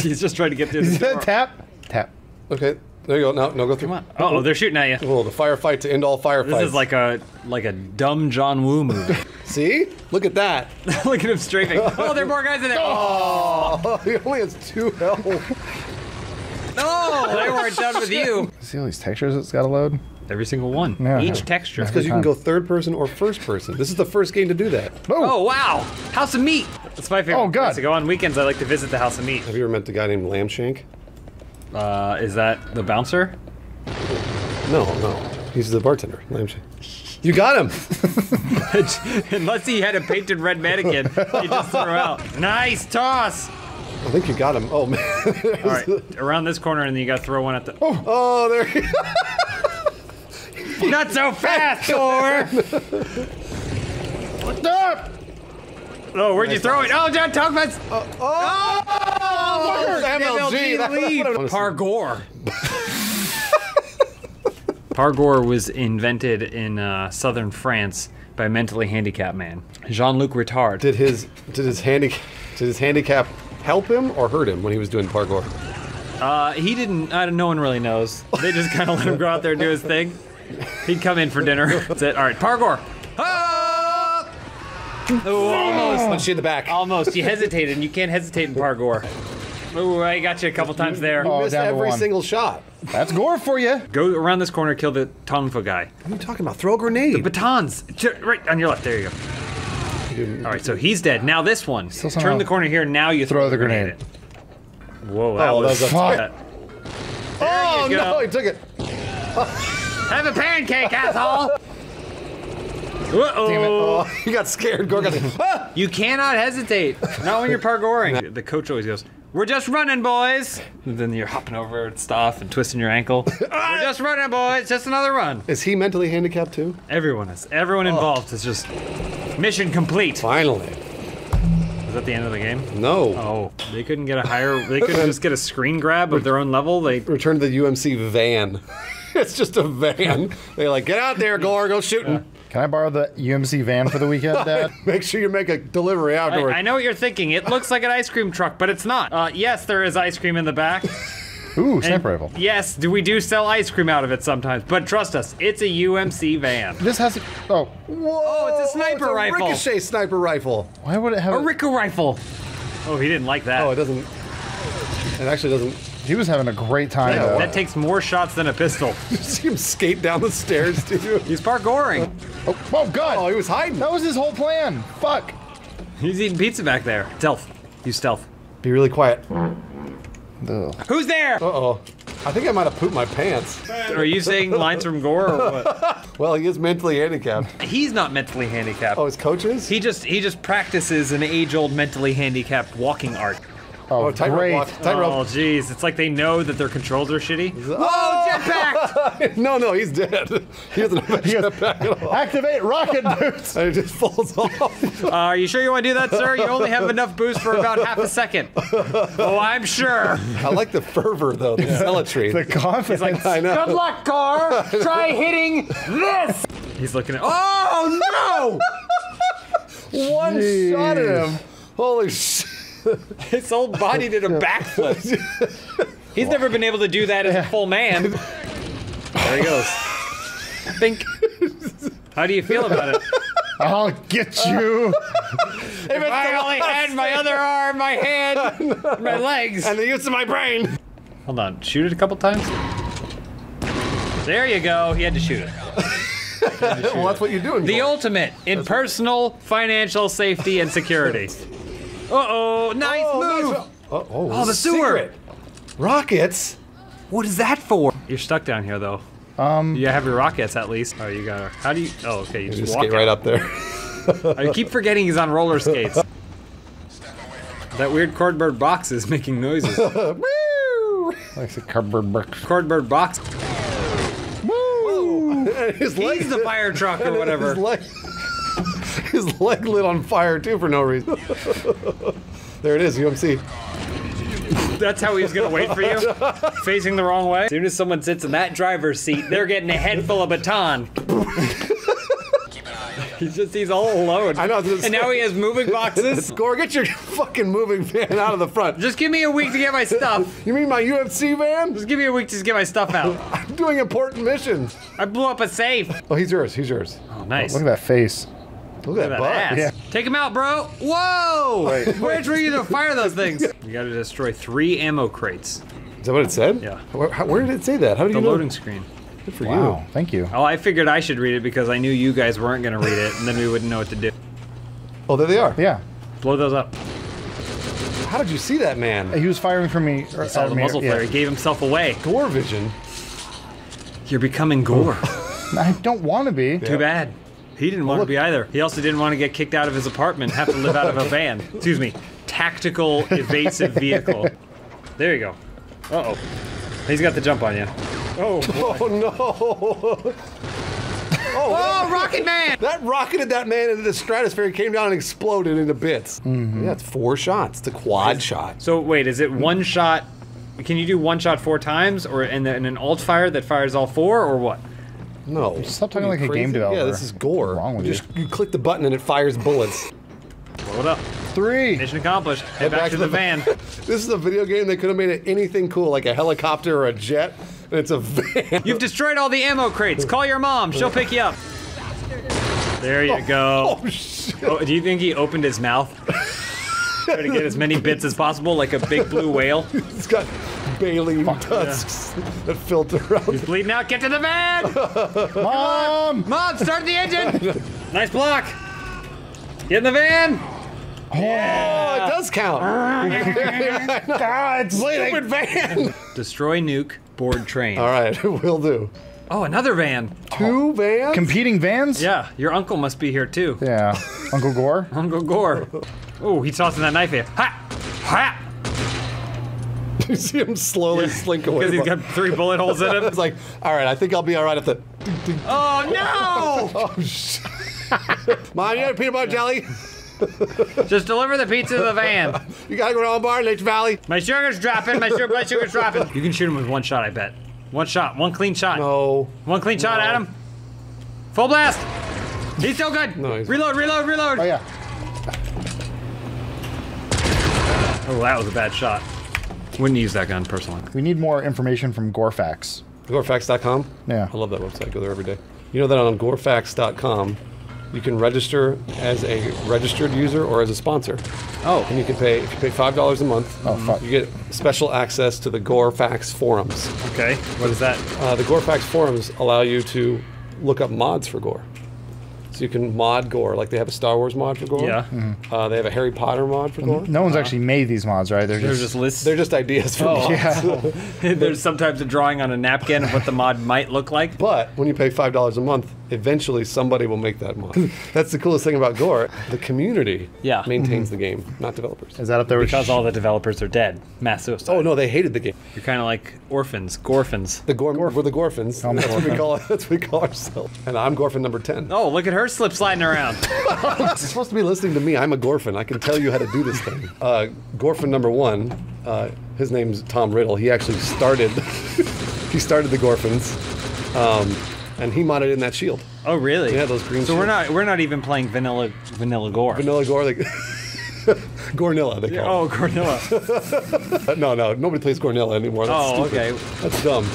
He's just trying to get through the door.
tap? Tap.
Okay. There you go. Now, no, go through.
Come on. Oh, they're shooting at you.
Oh, the firefight to end all firefights.
This is like a like a dumb John Woo movie.
See? Look at that.
Look at him strafing. Oh, there are more guys in there. Oh,
Oh, he only has two health.
no, they weren't done with you.
See all these textures it's got to load?
Every single one.
Yeah.
Each texture.
Because you can go third person or first person. This is the first game to do that.
Oh wow! House of Meat. That's my favorite.
Oh, God.
place to go on weekends. I like to visit the House of Meat.
Have you ever met the guy named Lambshank?
Uh, is that the bouncer?
No, no. He's the bartender. Lambshank. You got him. *laughs*
Unless he had a painted red mannequin, he just threw out. Nice toss.
I think you got him. Oh man.
All right, around this corner, and then you got to throw one at the.
Oh, there. *laughs* He
Not so fast, Thor!
up?
Oh, where'd you throw it? Oh, John Tugman's.
oh, MLG. That's
lead.
what I wanna see.
Pargor. *laughs* Pargor was invented in uh, southern France by a mentally handicapped man, Jean-Luc Retard.
Did his did his handicap did his handicap help him or hurt him when he was doing parkour?
Uh, he didn't. Uh, no one really knows. They just kind of let him go out there and do his thing. He'd come in for dinner. *laughs* That's it. All right, Pargor. Ah! Oh, almost.
Punch you in the back.
Almost. You hesitated, and you can't hesitate in Pargor. Oh, I got you a couple times there.
Oh,
Missed every single shot.
That's gore for you.
Go around this corner, kill the Tonfa guy.
What are you talking about? Throw a grenade.
The batons, right on your left. There you go. All right, so he's dead. Now this one. Turn the corner here. Now you throw,
Throw the grenade.
at it. Whoa, that
Oh,
was.
that was a-
that-
oh no, he took it.
Have a pancake, asshole. Uh-oh.
Damn it.
Oh, he *laughs* got scared. Gore got ah! *laughs*
You cannot hesitate. Not when you're pargouring. *laughs* The coach always goes, "We're just running, boys." And then you're hopping over and stuff and twisting your ankle. We're just running, boys. Just another run.
Is he mentally handicapped too?
Everyone is. Everyone involved is just mission complete.
Finally.
Is that the end of the game?
No.
Oh, they couldn't get a higher. They couldn't just get a screen grab of their own level. They.
Return to the UMC van. *laughs* it's just a van. They're like get out there, Gore, go shooting.
Can I borrow the UMC van for the weekend, *laughs* Dad?
Make sure you make a delivery
I. I know what you're thinking. It looks like an ice cream truck, but it's not. Uh, yes, there is ice cream in the back. *laughs*
Ooh,
And
sniper rifle.
Yes, do we do sell ice cream out of it sometimes? But trust us, it's a UMC van.
This has to. Oh,
Whoa!
it's a sniper
it's
rifle.
Ricochet sniper rifle.
why would it have?
A Ricka rifle. Oh, he didn't like that.
Oh, it doesn't. It actually doesn't.
He was having a great time.
Yeah.
that takes more shots than a pistol. *laughs*
You see him skate down the stairs dude. *laughs*
He's parkouring.
Oh, oh God!
Oh, he was hiding.
That was his whole plan. Fuck.
He's eating pizza back there. Stealth. Use stealth.
Be really quiet.
Ugh.
Who's there?
Uh oh. I think I might have pooped my pants.
Are you saying lines from Gore or what? *laughs*
Well, he is mentally handicapped.
He's not mentally handicapped.
Oh, his coaches?
He just he just practices an age-old mentally handicapped walking art.
Oh,
oh, tightrope
great.
walk.
Oh jeez, it's like they know that their controls are shitty.
Oh,
jetpack! *laughs*
no, no, he's dead. He doesn't have a jetpack at all.
Activate rocket boots. *laughs*
And it just falls off.
Uh, are you sure you want to do that, sir? You only have enough boost for about half a second. Oh, I'm sure.
I like the fervor, though, the zealotry.
The confidence.
I know.
Good luck, Gar. *laughs* Try hitting this. He's looking at. Oh
One
Jeez.
shot at him. Holy shit. *laughs*
His whole body did a backflip. *laughs* He's never been able to do that as a full man. There he goes. Think. How do you feel about it?
I'll get you.
If I only had my other arm, my hand, *laughs* my legs.
And the use of my brain.
Hold on. Shoot it a couple times. There you go. He had to shoot it.
well, that's what you're doing.
The ultimate in personal financial safety and security. Uh oh, nice
Oh,
move.
nice. Oh, oh,
Oh, the sewer.
secret. Rockets.
What is that for? You're stuck down here though. Um, you have your rockets at least. Oh, you got. How do you? Oh, okay. You just,
Just
walk
skate right up there. *laughs*
I keep forgetting he's on roller skates. *laughs* that weird cardboard box is making noises. *laughs*
Like a cardboard box.
cardboard box.
his leg,
He's the fire truck or
His
whatever.
Leg, his leg lit on fire too for no reason. there it is, UMC.
That's how he's gonna wait for you, facing the wrong way. As soon as someone sits in that driver's seat, they're getting a head full of baton. he's just he's all alone.
I know, this-
And now he has moving *laughs* boxes.
Gore, get your fucking moving van out of the front.
Just give me a week to get my stuff. *laughs*
You mean my UFC van?
Just give me a week to just get my stuff out. *laughs*
I'm doing important missions.
I blew up a safe.
Oh, he's yours. He's yours.
Oh, nice.
Look at that face.
Look at that,
Look at
butt.
that ass.
Yeah.
Take him out, bro. Whoa!
Wait. *laughs*
Where'd you to fire those things? *laughs* You gotta destroy three ammo crates.
Is that what it said?
Yeah.
Where, how- where did it say that? How did
The
you know?
loading screen.
Good for
Wow. Thank you.
Oh, I figured I should read it because I knew you guys weren't gonna read it, and then we wouldn't know what to do.
Oh, there they are.
Yeah.
Blow those up.
How did you see that man?
He was firing from me. Or,
Saw the
me,
muzzle
yeah.
flare. He gave himself away.
Gore vision.
You're becoming Gore. *laughs*
I don't want to be.
Too bad. He didn't want to be either. He also didn't want to get kicked out of his apartment have to live out of a *laughs* van. Excuse me. Tactical evasive vehicle. There you go. Uh oh. He's got the jump on you. Oh. *laughs*
Oh no! *laughs*
Oh, Rocket Man!
That rocketed that man into the stratosphere, he came down and exploded into bits. Yeah, it's four shots. It's a quad shot.
So wait, is it one shot? Can you do one shot four times, or and then an alt fire that fires all four, or what?
No.
Stop talking
Are you
like a game developer.
Yeah, this is gore.
What's wrong with
you
you?
just you click the button and it fires bullets.
Blow it up.
Three.
Mission accomplished. Head back, to the, van. *laughs*
This is a video game. They could have made it anything cool, like a helicopter or a jet, and it's a *laughs* van.
You've destroyed all the ammo crates. Call your mom. She'll pick you up. There you oh, go. *laughs*
Oh shit!
Oh, do you think he opened his mouth? Try to get as many bits as possible, like a big blue whale.
It's got baleen tusks that filter out.
He's bleeding out. Get to the van. *laughs*
Mom!
Mom, start the engine. *laughs* Nice block. Get in the van.
Oh, oh it does count. *laughs*
God, it's
Stupid van.
Destroy nuke. Board train.
All right, will do.
Oh, another van.
Two oh. vans.
competing vans?
Yeah, your uncle must be here too.
Yeah. Uncle Gore?
Uncle Gore. Oh, he's tossing that knife here. Ha! Ha! *laughs*
you see him slowly slink away.
Because he's got three bullet holes in him. *laughs*
It's like, all right, I think I'll be all right at the.
Oh no! *laughs*
Oh shit! Mom, you got a peanut butter jelly?
Just deliver the pizza to the van.
You gotta go to bar H Valley?
My sugar's dropping. My sugar, my sugar's dropping. You can shoot him with one shot, I bet. One shot. One clean shot.
No.
One clean shot,
No.
Adam. Full blast. He's still good.
No, he's-
reload, reload, reload.
Oh, yeah.
Oh, that was a bad shot. Wouldn't use that gun personally.
We need more information from Gorefax.
Gorefax.com?
Yeah.
I love that website. Go there every day. You know that on gorefax.com, you can register as a registered user or as a sponsor.
Oh,
And you can pay, if you pay $5 a month,
Oh, fuck.
you get special access to the Gorefax forums.
okay. What is that?
Uh, the Gorefax forums allow you to look up mods for Gore. So you can mod Gore, like they have a Star Wars mod for Gore.
Yeah.
Uh, they have a Harry Potter mod for Gore.
No one's actually made these mods, right? They're
There's
just.
just lists.
They're just ideas for mods.
yeah. *laughs* *laughs*
There's sometimes a drawing on a napkin of what the mod might look like.
But when you pay five dollars a month, eventually somebody will make that mod. *laughs* That's the coolest thing about Gore. The community
Yeah.
maintains the game, not developers.
Is that up there with
Because all the developers are dead. Mass suicide.
Oh no, they hated the game.
You're kind of like orphans, gorphans.
The Gore, we're the Gorfins.
I'm a
that's what we call *laughs* that's what we call ourselves. And I'm Gorfin number ten.
Oh, look at her slip sliding around. *laughs*
You're supposed to be listening to me. I'm a Gorfin. I can tell you how to do this thing. Uh, Gorfin number one. Uh, his name's Tom Riddle. He actually started. he started the Gorfins, um, and he modded in that shield.
Oh, really?
Yeah, those green
So we're not we're not even playing vanilla vanilla gore.
Vanilla Gore, like *laughs* Gornilla, they call
Oh,
it. *laughs* No, no, nobody plays Gornilla anymore. That's
Oh,
stupid.
okay.
That's dumb.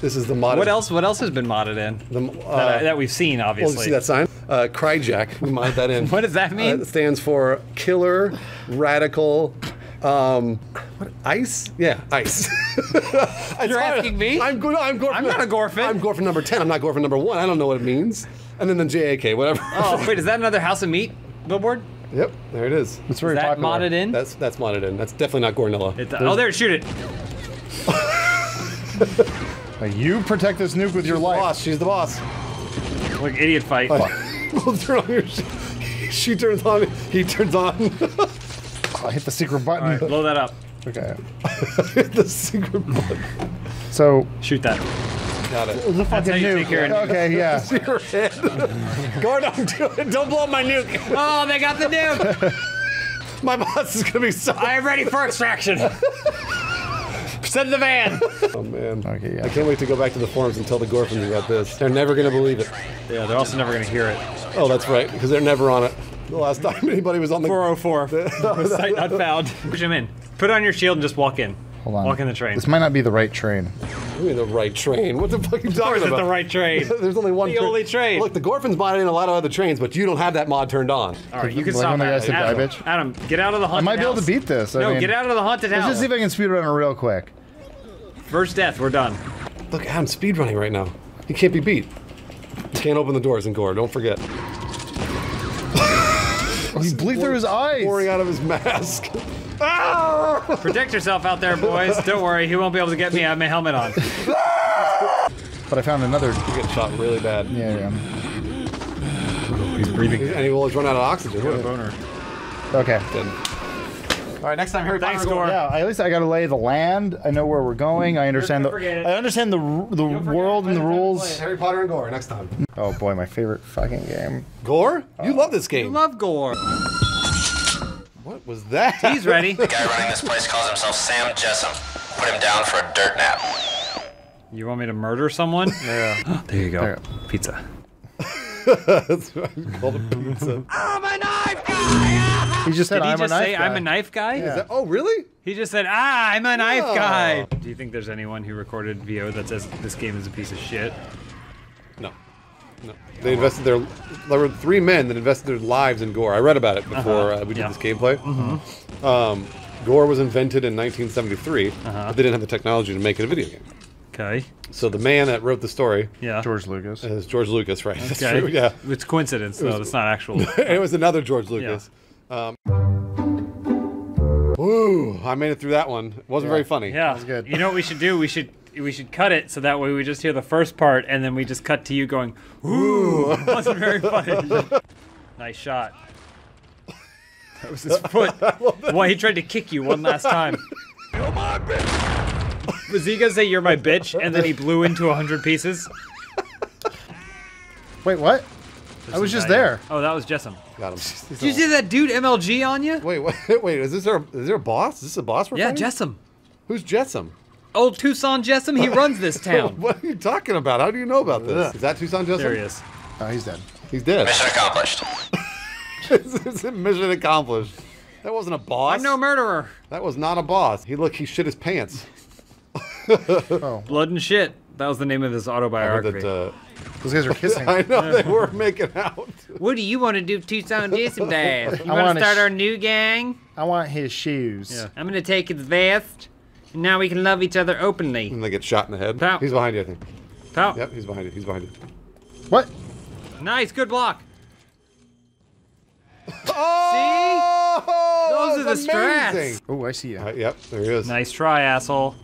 This is the modded.
What else? What else has been modded in?
The,
that,
uh,
that we've seen,
well,
obviously.
you see that sign? Uh, Cryjack. We modded that in. *laughs*
What does that mean?
Uh, it stands for Killer Radical Um, what? Ice? Yeah, ice. *laughs* You're
asking me?
I'm good. I'm Gorfin.
I'm not a Gorfin.
I'm Gorfin number ten. I'm not Gorfin number one. I don't know what it means. And then the JAK, whatever.
Oh, *laughs* wait, is that another House of Meat billboard?
Yep, there it is.
It's very
Is that
popular.
modded in?
That's that's modded in. That's definitely not Gornilla.
It- oh, there, shoot it. *laughs*
You protect this nuke with your life.
boss. She's the boss.
Like idiot fight.
we'll turn on your. She turns on. He turns on.
I hit the secret button.
All right, blow that up.
Okay. *laughs*
Hit the secret button.
So
Shoot that.
Got it.
the fucking
how you
nuke.
take care of.
Okay, yeah.
Your head. Guard, don't do it. Don't blow up my nuke.
Oh, they got the nuke. *laughs*
My boss is gonna be so.
I am ready for extraction. *laughs* Send the van.
Oh man.
Okay, yeah.
I can't wait to go back to the forums and tell the Gorfins about this. They're never gonna believe it.
Yeah, they're also never gonna hear it.
Oh, that's right, because they're never on it. The last time anybody was on the
404. *laughs* Site not found. Push him in. Put on your shield and just walk in.
Hold on.
Walk in the train.
This might not be the right train.
You're in the right train. What the fuck are you talking
course, it's
about?
the right train. *laughs*
There's only one.
The
tra-
only train.
Look, the Gorfins modded in a lot of other trains, but you don't have that mod turned on.
All right, you can
Like
stop
when the guy
Adam. Adam,
bitch."
Adam, get out of the haunted.
I
haunted
might be able to beat this. I
No,
mean,
get out of the haunted
Let's
house.
just see if I can speed run it real quick.
First death, we're done.
Look, Adam's speedrunning right now. He can't be beat. You can't open the doors in Gore. Don't forget.
Oh, he bleed through his eyes.
Pouring out of his mask. *laughs* Ah!
Protect yourself out there, boys. Don't worry, he won't be able to get me. I have my helmet on. *laughs*
But I found another.
You get shot really bad.
Yeah, yeah.
He's breathing.
And he will always run out of oxygen. Look.
Boner.
Okay.
All right, next time, Harry
Thanks,
Potter.
Gore.
Yeah, at least I got to lay the land. I know where we're going. I understand the.
forget it.
I understand the the world and the rules.
Harry Potter and Gore next time.
Oh boy, my favorite fucking game.
Gore? You oh. love this game.
You love Gore.
what was that?
He's ready. *laughs*
The guy running this place calls himself Sam Jessam. Put him down for a dirt nap.
You want me to murder someone?
Yeah. *gasps*
There you go.
There.
Pizza. *laughs*
That's why I called it pizza.
He just said
Did he
I'm
just
a knife
say
guy.
I'm a knife guy?
Is that- oh, really?
He just said, ah, I'm a knife
Oh.
guy. Do you think there's anyone who recorded VO that says this game is a piece of shit?
No. No. They invested their. There were three men that invested their lives in Gore. I read about it before uh, we did
Yeah.
this gameplay. Mm-hmm. Um, Gore was invented in 1973, but they didn't have the technology to make it a video game.
Okay.
So the man that wrote the story
Yeah.
George Lucas.
is George Lucas, right? *laughs* That's
Okay.
true. Yeah.
It's coincidence, though. It's not actual. *laughs*
it was another George Lucas. Um, woo! I made it through that one. It wasn't very funny.
Yeah.
That's good.
You know what we should do? We should we should cut it so that way we just hear the first part and then we just cut to you going, "Ooh!" It wasn't very funny. *laughs* nice shot. That was his foot. Well, he tried to kick you one last time. Was he gonna say you're my bitch and then he blew into a hundred pieces?
Wait, what? I was just there.
Oh, that was Jessam.
Got him. *laughs*
Did you see that dude MLG on you?
Wait, wait, *laughs* wait. Is this our? Is there a boss? Is this a boss? We're
Yeah,
fighting?
Jessam.
Who's Jessam?
Old Tucson Jessam. He runs this *laughs* town.
What are you talking about? How do you know about this? Is that Tucson Jessam?
There he is.
Oh, he's dead.
He's dead.
Mission accomplished.
It's a mission accomplished. That wasn't a boss.
I'm no murderer.
That was not a boss. He look. He shit his pants. *laughs*
Blood and shit. That was the name of his
I heard
autobiography.
that, uh,
Those guys are kissing. *laughs*
I know they were making out.
What do you want to do, Tucson Jason Dad? You
I
want
wanna
start our new gang?
I want his shoes.
Yeah.
I'm gonna take his vest, and now we can love each other openly.
And they get shot in the head.
Pow.
He's behind you, I think.
Pal.
Yep, he's behind you. He's behind you.
What?
Nice, good block. *laughs*
Oh,
Those are
that's
the strats.
Oh, I see you.
Uh, yep, there he is.
Nice try, asshole.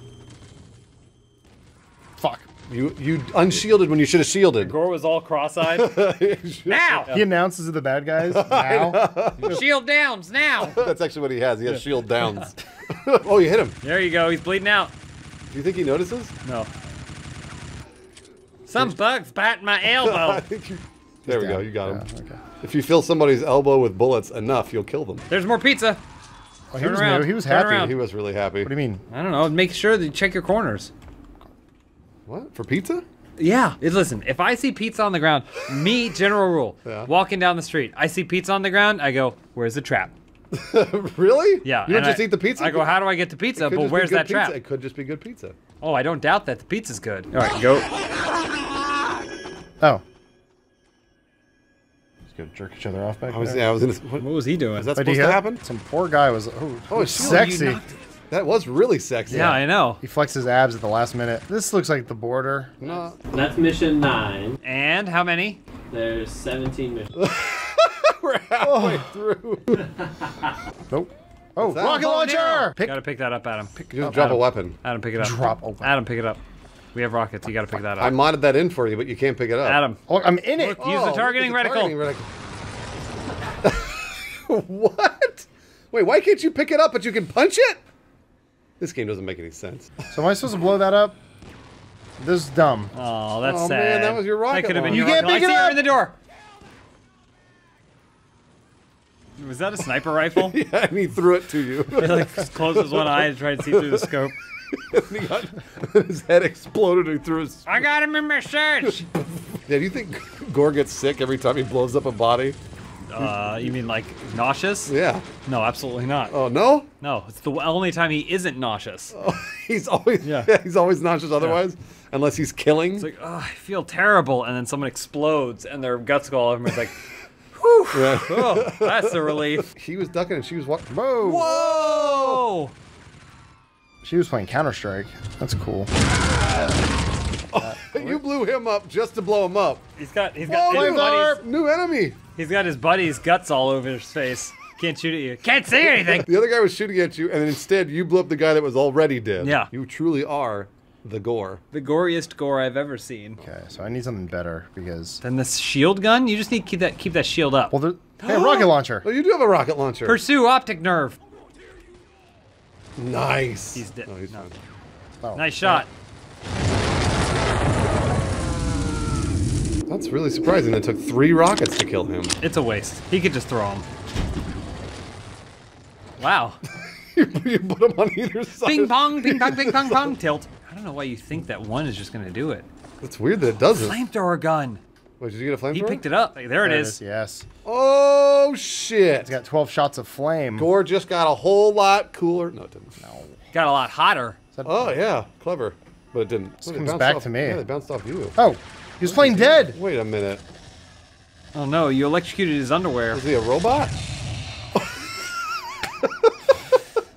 Fuck.
You you unshielded when you should have shielded.
Gore was all cross-eyed. *laughs*
Now,
He announces to the bad guys *laughs* now. *laughs*
shield downs now.
That's actually what he has. He has shield downs. oh, you hit him.
there you go. He's bleeding out.
Do you think he notices?
No.
Some bugs biting my elbow.
think you. There we go. You got him.
Yeah, okay.
If you fill somebody's elbow with bullets enough, you'll kill them.
There's more pizza.
Oh, he was
around.
He was
Turn
happy.
around.
He was really happy.
What do you mean?
I don't know. Make sure that you check your corners.
What for pizza?
Yeah. Listen, if I see pizza on the ground, me, general rule,
Yeah.
walking down the street, I see pizza on the ground, I go, where's the trap? *laughs*
really?
Yeah.
You don't just
I-
eat the pizza.
I go, how do I get the pizza? But where's that
pizza.
trap?
It could just be good pizza.
Oh, I don't doubt that the pizza's good. All right, go.
Oh. Gonna jerk each other off back
I was,
there.
yeah, I was in. A, what,
What was he doing?
is that
But
supposed to happen?
Some poor guy was oh,
Oh,
oh
it's you
sexy.
Knocked-
That was really sexy.
yeah, I know.
He flexed his abs at the last minute. This looks like the border.
No,
That's mission nine.
And how many?
There's 17 missions. *laughs*
we're halfway oh. through. *laughs*
Nope. Oh,
that?
rocket
Oh,
launcher! Pick
Gotta pick that up, Adam.
You just drop a weapon.
Adam, pick it up.
Drop a weapon.
Adam, pick it up. We have rockets. You gotta pick that up.
I modded that in for you, but you can't pick it up.
Adam,
Oh, I'm in it.
use the
Oh, look
targeting
at the
reticle.
targeting reticle. *laughs* what? Wait, why can't you pick it up but you can punch it? This game doesn't make any sense. *laughs*
So am I supposed to blow that up? This is dumb.
Oh, that's
Oh,
sad.
man, that was your rocket
That could have been your
You can't pick
launcher.
it
I see her
up!
in the door. Was that a sniper rifle? *laughs*
yeah, and he threw it to you. *laughs*
He like closes one eye and tries to see through the scope.
He got- his head exploded and he threw his.
I got him in my search.
Yeah, do you think Gore gets sick every time he blows up a body?
Uh, you mean like nauseous?
Yeah.
No, absolutely not.
Oh no?
No, it's the only time he isn't nauseous.
Oh, *laughs* He's always
Yeah.
yeah. *laughs* he's always nauseous otherwise, unless he's killing.
It's like, oh, I feel terrible, and then someone explodes, and their guts go all over him. It's like, *laughs*
Yeah.
oh, that's a relief.
he was ducking and she was what?
Whoa!
Whoa!
She was playing Counter Strike. That's cool.
You blew him up just to blow him up.
He's got he's got
Whoa, new,
buddies,
new enemy.
He's got his buddy's guts all over his face. Can't shoot at you. Can't see anything. *laughs*
The other guy was shooting at you, and then instead you blew up the guy that was already dead.
Yeah.
You truly are the gore.
The goriest gore I've ever seen.
Okay, so I need something better because.
Then this shield gun. You just need to keep that keep that shield up.
Well, there, hey, rocket launcher.
Oh, you do have a rocket launcher.
Pursue optic nerve.
nice.
He's dead.
Oh, he's
No.
Oh,
Nice shot.
That's really surprising. It took three rockets to kill him.
It's a waste. He could just throw them. Wow. *laughs*
you put him on either side.
Ping pong, ping pong, ping pong, pong. Tilt. I don't know why you think that one is just gonna do it.
It's weird that it doesn't.
Flamethrower gun.
Wait, did you get a flamethrower?
He picked it up. Like, there it
There
is.
Yes.
Oh shit!
It's got 12 shots of flame.
Gore just got a whole lot cooler. No, it didn't. No.
Got a lot hotter.
Oh yeah, clever, but it didn't. This
comes back to me.
Yeah, they bounced off you.
Oh, he was playing dead.
Wait a minute.
Oh no, you electrocuted his underwear.
Is he a robot?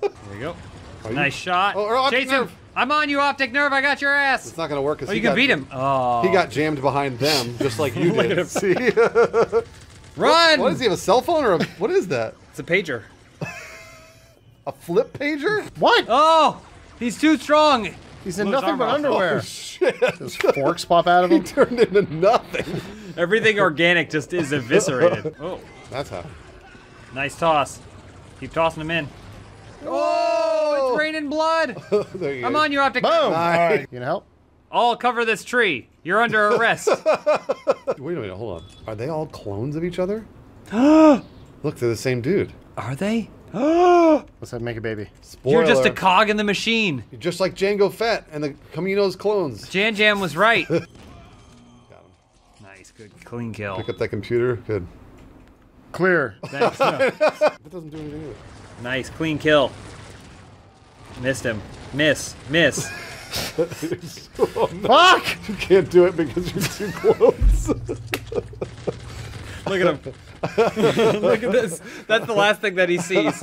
There you go.
Are you-
Nice shot.
Oh, or optic
Chase him.
nerve.
I'm on you, optic nerve. I got your ass.
It's not gonna work. 'cause
Oh,
he
you can
got-
beat him. Oh.
He got jammed behind them, just like you *laughs* did. See? *laughs*
Run.
what does he have? A cell phone or a, what is that?
It's a pager. *laughs*
A flip pager?
What?
Oh, he's too strong.
He's in nothing but underwear.
Oh, Shit! *laughs*
Those forks pop out of
He
him.
turned into nothing.
Everything organic just is eviscerated. *laughs* Oh,
That's how.
nice toss. Keep tossing him in.
Oh!
It's raining blood. *laughs*
there you
I'm
go.
on you, optic.
Boom. All
Nice.
right. You gonna help?
I'll cover this tree. You're under arrest.
Wait a minute, hold on. Are they all clones of each other? *gasps* Look, they're the same dude.
Are they? *gasps*
Let's have make a baby.
Spoiler.
You're just a cog in the machine.
You're just like Jango Fett and the Kamino's clones.
Jan Jam was right. *laughs*
Got him.
nice, good, clean kill.
Pick up that computer. Good.
Clear.
Thanks. No. *laughs*
That doesn't do anything either.
Nice, clean kill. Missed him. Miss, miss. *laughs*
Fuck!
You can't do it because you're too close.
Look at him. *laughs* Look at this. That's the last thing that he sees.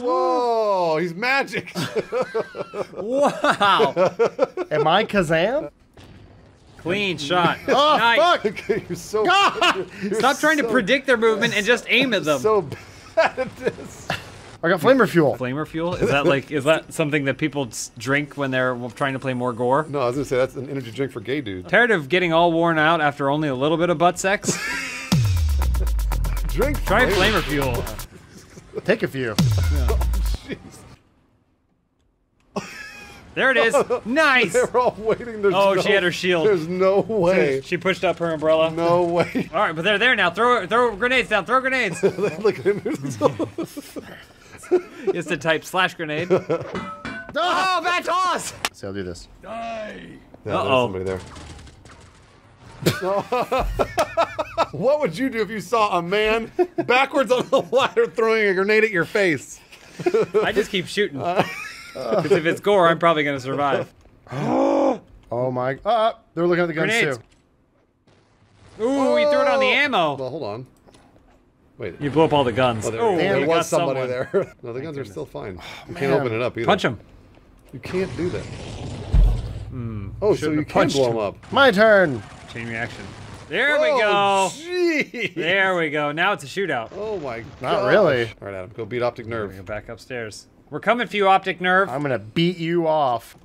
Whoa, he's magic.
Wow.
Am I Kazam?
Clean shot.
Oh,
nice.
fuck! *laughs*
Okay, you're so. you're
Stop trying to predict their movement and just aim at them.
So bad at this.
I got flamer fuel.
Flamer fuel? Is that like is that something that people drink when they're trying to play more gore?
No, I was gonna say that's an energy drink for gay dudes.
Tired of getting all worn out after only a little bit of butt sex? *laughs*
Drink.
Try
flavor.
flamer fuel.
Take a few.
Jeez. *laughs*
There it is. *laughs* Nice.
They're all waiting. There's
Oh,
no,
she had her shield.
There's no way.
She pushed up her umbrella.
No way.
All right, but they're there now. Throw throw grenades down. Throw grenades.
Look at him. *laughs*
it's to type slash grenade. *laughs* Oh, bad toss.
So I'll do this.
Yeah,
Uh-oh.
there's somebody there. *laughs* what would you do if you saw a man backwards on the ladder throwing a grenade at your face?
I just keep shooting. Because if it's gore, I'm probably gonna survive. *gasps*
Oh my. Uh, they're looking at the guns
Grenades.
too.
Ooh, he threw it on the ammo.
Well, hold on. Wait.
You blew up all the guns.
Oh, there,
oh,
there was somebody
someone.
there. *laughs* no, the guns are still fine. Oh, you can't open it up either.
Punch him.
You can't do that. Hmm. oh, so
shouldn't
you can blow
him.
them up.
My turn.
Chain reaction. There we
Oh,
go.
Jeez.
There we go. Now it's a shootout.
Oh my god.
Not really.
All right, Adam, go beat Optic
We
Nerve.
go back upstairs. We're coming for you, Optic Nerve.
I'm gonna beat you off.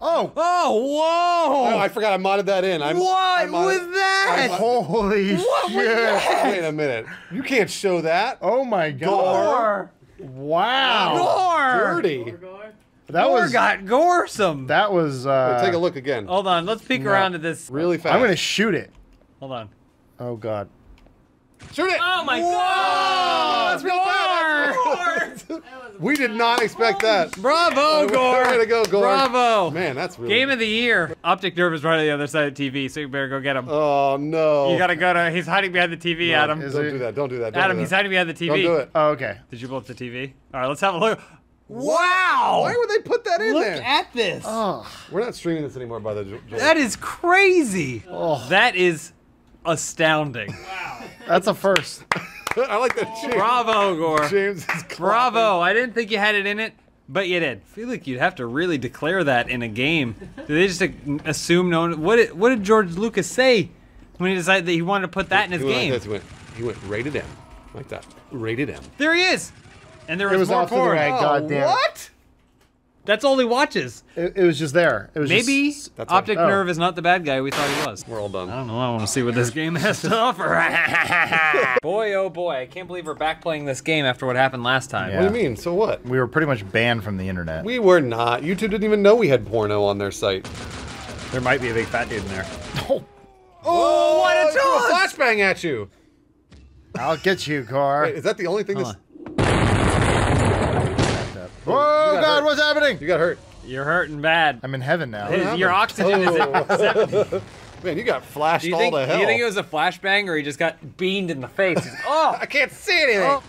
Oh!
oh, whoa!
Oh, I forgot I modded that in. I,
what
I modded-
was that?
Holy what shit!
Wait a minute. You can't show that.
Oh my god! Gore! Wow!
Gore!
Dirty.
That
Gore
was
got goresome.
that was. Uh,
Wait, take a look again.
Hold on, let's peek around at this.
Really fast.
I'm gonna shoot it.
Hold on.
Oh god.
shoot it.
Oh my
Oh,
god!
that's real bad. That's real- we did not expect that.
Bravo, Gore!
Way to go, Gore.
Bravo!
Man, that's really.
Game of the year. Optic Nerve is right on the other side of the TV, so you better go get him.
Oh no.
You gotta go to. He's hiding behind the TV,
No,
Adam.
Don't
it-
do that. Don't do that. Don't
Adam,
do
he's hiding behind the TV.
Don't do it.
Oh, okay.
Did you blow up the TV? All right, let's have a look. Wow!
Why would they put that in
Look
there?
Look at this.
We're not streaming this anymore by the. Jo- Joel.
That is crazy. That is astounding. Wow.
That's a first. *laughs* *laughs*
I like that. James,
Bravo, Gore.
James is clapping.
Bravo. I didn't think you had it in it, but you did. I feel like you'd have to really declare that in a game. Did they just assume no one? What did, what did George Lucas say when he decided that he wanted to put that in his
He went like
game?
He went. He went rated M, like that. Rated M.
There he is. And there
It
was,
was
more
off to the
porn.
right. Oh, God damn.
What?
That's all he watches.
It, it was just there. It was
Maybe
Just,
That's
Optic
right. Oh.
Nerve is not the bad guy we thought he was.
We're all done.
I don't know. I want to see what this game has to offer. *laughs* boy, oh boy, I can't believe we're back playing this game after what happened last time.
What do you mean? So what?
we were pretty much banned from the internet.
We were not. YouTube didn't even know we had porno on their site.
There might be a big fat dude in there. *laughs*
Oh, oh
what a
he threw
toss!
flashbang at you.
I'll get you, car.
Wait, is that the only thing
Hold
that's?
Oh
got
god,
hurt.
what's happening?
You got hurt.
You're hurting bad.
I'm in heaven now.
His- Your oxygen is at *laughs* 70.
Man, you got flashed
Do you,
all
think,
to
do
hell.
you think it was a flashbang or he just got beamed in the face? He's- *laughs* oh!
I can't see anything.
Oh.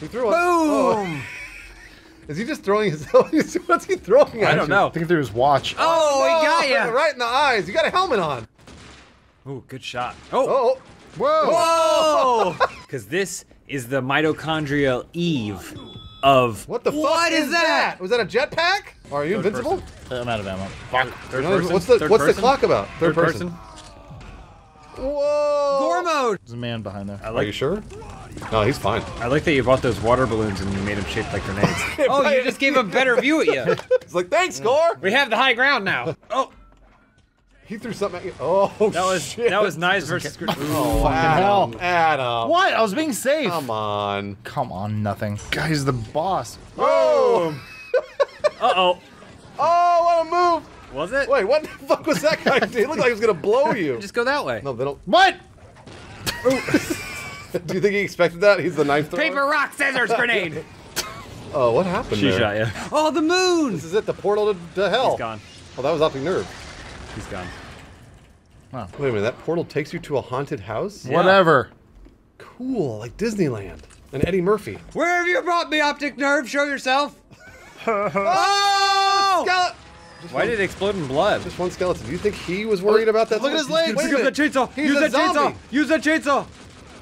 He threw a Boom! Oh. *laughs* Is he just throwing his? What's he throwing at
I don't
you?
know.
I think through his watch.
Oh, he oh, got you!
Right in the eyes. You got a helmet on.
Ooh, good shot. Oh!
Oh,
Whoa!
Oh! Because this is the mitochondrial Eve of.
what the fuck
What is that?
Was that a jetpack? Are you
Third
invincible?
Uh, I'm out of ammo. Fuck.
Third
No,
person?
What's the
Third
What's
person?
the clock about?
Third person?
Whoa!
Gore mode!
There's a man behind there.
I
Are
like
you sure? No, he's fine.
I like that you bought those water balloons and you made them shaped like grenades. *laughs* oh, you just gave a better view at you. *laughs*
It's like thanks, Gore.
We have the high ground now. Oh,
He threw something at you. Oh
that was
shit.
that was nice versus. Ooh.
Oh,
hell.
Adam. Adam.
What? I was being safe.
Come on.
Come on, nothing. Guy's the boss.
Oh.
Uh oh.
Oh, what a move!
Was it?
Wait, what the fuck was that guy? doing? It looked like he was gonna blow you. *laughs*
Just go that way.
No, they don't.
What? *laughs*
Do you think he expected that? He's the knife thrower.
Paper, rock, scissors, *laughs* grenade.
Oh, what happened
she
there?
shot you. Oh, the moon.
This is it. The portal to, to hell.
He's gone.
Oh, that was Optic Nerve.
He's gone.
Wait a minute. That portal takes you to a haunted house.
Yeah.
Whatever.
Cool, like Disneyland. And Eddie Murphy.
Where have you brought me, optic nerve? Show yourself. *laughs*
Oh! Skeleton.
Why did it explode in blood?
Just one skeleton. Do you think he was worried about that?
Look at his legs.
minute.
Pick up that chainsaw.
He's
Use
a
that chainsaw. Use that chainsaw.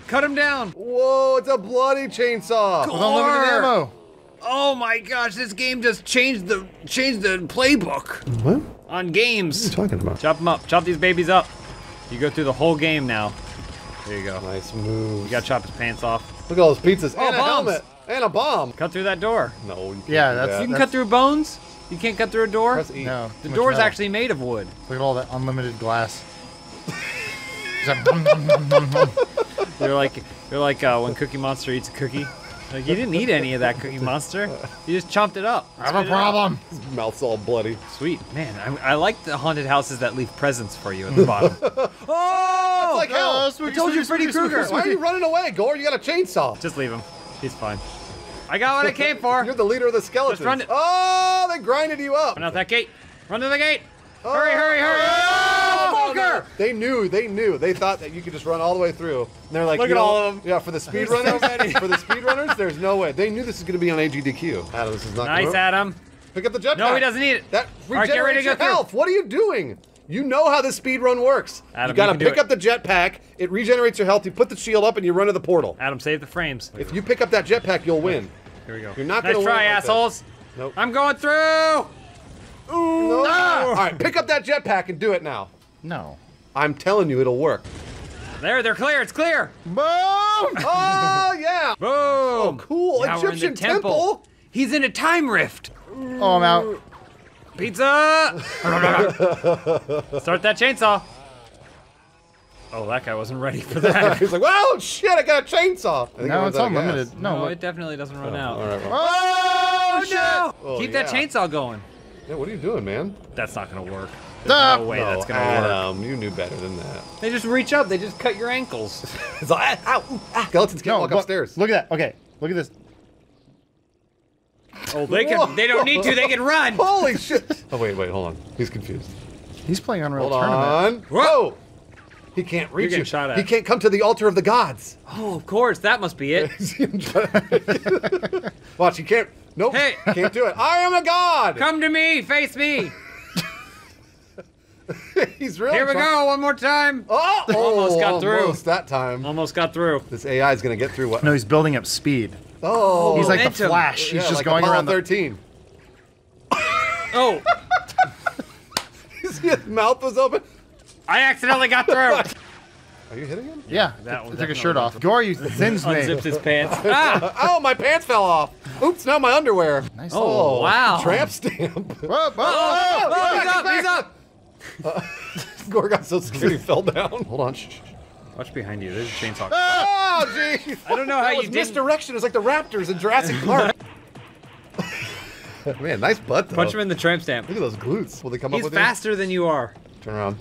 Cut him down.
Whoa, it's a bloody chainsaw.
With unlimited
Or-
ammo.
Oh my gosh, this game just changed the changed the playbook
What? On games. What
on
are you talking about?
Chop them up. Chop these babies up. You go through the whole game now. There you go.
Nice move.
You gotta chop his pants off.
Look at all those pizzas.
Oh,
and a
bombs.
helmet. And a bomb.
Cut through that door.
No, you can't
Yeah,
do
that's-
that.
You can
That's-
cut through bones. You can't cut through a door.
Press E.
No.
The
too much
door's
metal.
actually made of wood.
Look at all that unlimited glass. *laughs*
They're like *laughs* they're like uh, when Cookie Monster eats a cookie. Like you didn't eat any of that Cookie Monster. You just chomped it up.
I have a problem.
His Mouth's all bloody.
Sweet man, I, I like the haunted houses that leave presents for you at the *laughs* bottom. oh,
It's like oh, hell.
Oh, spooky,
I told you, Freddy Krueger.
Why are you running away, Gore? You got a chainsaw.
just leave him. He's fine. I got what I came for.
You're the leader of the skeletons.
Just run it.
Oh, they grinded you up.
Run out that gate. Run to the gate. Oh. Hurry, hurry, hurry.
Oh,
Fucker!
They knew, they knew. They thought that you could just run all the way through. And they're like,
Look at
know-
all them.
Yeah, for the
There's so
speedrunners, for the speedrunners, there's no way. They knew this was going to be on AGDQ. Adam, this is not
Nice,
gonna-
Adam.
Pick up the jetpack.
No, he doesn't need it.
That
All right,
regenerates
get ready to
your
go through.
health. What are you doing? You know how this speed run works.
Adam,
you gotta
you
pick up the jetpack. It regenerates your health. You put the shield up and you run to the portal.
Adam, save the frames.
If you pick up that jetpack, you'll win.
Here we go.
You're not
nice
gonna
try,
win like that.
assholes.
Nope.
I'm going through. Ooh.
No. All right, pick up that jetpack and do it now.
No.
I'm telling you, it'll work.
There, they're clear. It's clear.
Boom!
Oh *laughs* yeah.
Boom.
Oh, cool.
Now we're in the
Egyptian temple.
He's in a time rift.
Oh, I'm out.
Pizza. *laughs* Start that chainsaw. Oh, that guy wasn't ready for that. *laughs*
He's like, "Wow, shit! I got a chainsaw." I think it
No, it's
out of gas.
unlimited. No,
no, it definitely doesn't run oh, out.
All right. Well,
Oh, oh no!
Oh,
Keep that chainsaw going.
yeah, what are you doing, man?
That's not gonna work.
Ah!
No way
no,
that's gonna work.
You knew better than that.
They just reach up. They just cut your ankles. *laughs* *laughs*
It's like, ah, ow, ooh, ah. Skeletons can't
No,
walk
look-
upstairs.
Look at that. Okay, look at this.
Oh, they can. They don't need to. They can run. *laughs*
Holy shit! Oh wait, wait, hold on. He's confused.
He's playing Unreal
Hold
Tournament.
on. Whoa! He can't reach
getting
you.
shot at.
He can't come to the altar of the gods.
Oh, of course. That must be it.
Watch, he can't. Nope.
Hey.
Can't do it. I am a god.
Come to me. Face me. *laughs*
He's really.
Here we go. One more time.
Oh,
Almost got through.
Almost that time.
Almost got through.
This AI is gonna get through what?
No, he's building up speed.
Oh.
He's like the Flash. He's
yeah,
just
like
going
Apollo
around the.
13. *laughs*
Oh, *laughs*
His mouth was open.
I accidentally got through.
Are you hitting him?
Yeah,
That
t-
was
took
definitely
his shirt off. Gore, you sins me.
Unzipped his pants. Ah!
Oh, my pants fell off. Oops, now my underwear.
Nice.
Oh, wow.
Tramp stamp.
Whoa, whoa, whoa.
Oh, he's up. He's up.
Gore got so scared he fell down. Hold on. Shh, shh, shh.
Watch behind you. There's a chainsaw.
Ah, oh, jeez.
I don't know how
That
you
was
didn't.
misdirection. It's like the Raptors in Jurassic Park. *laughs* Man, nice butt though.
Punch him in the tramp stamp.
Look at those glutes. Will they come up
He's
with
faster than you are.
Turn around.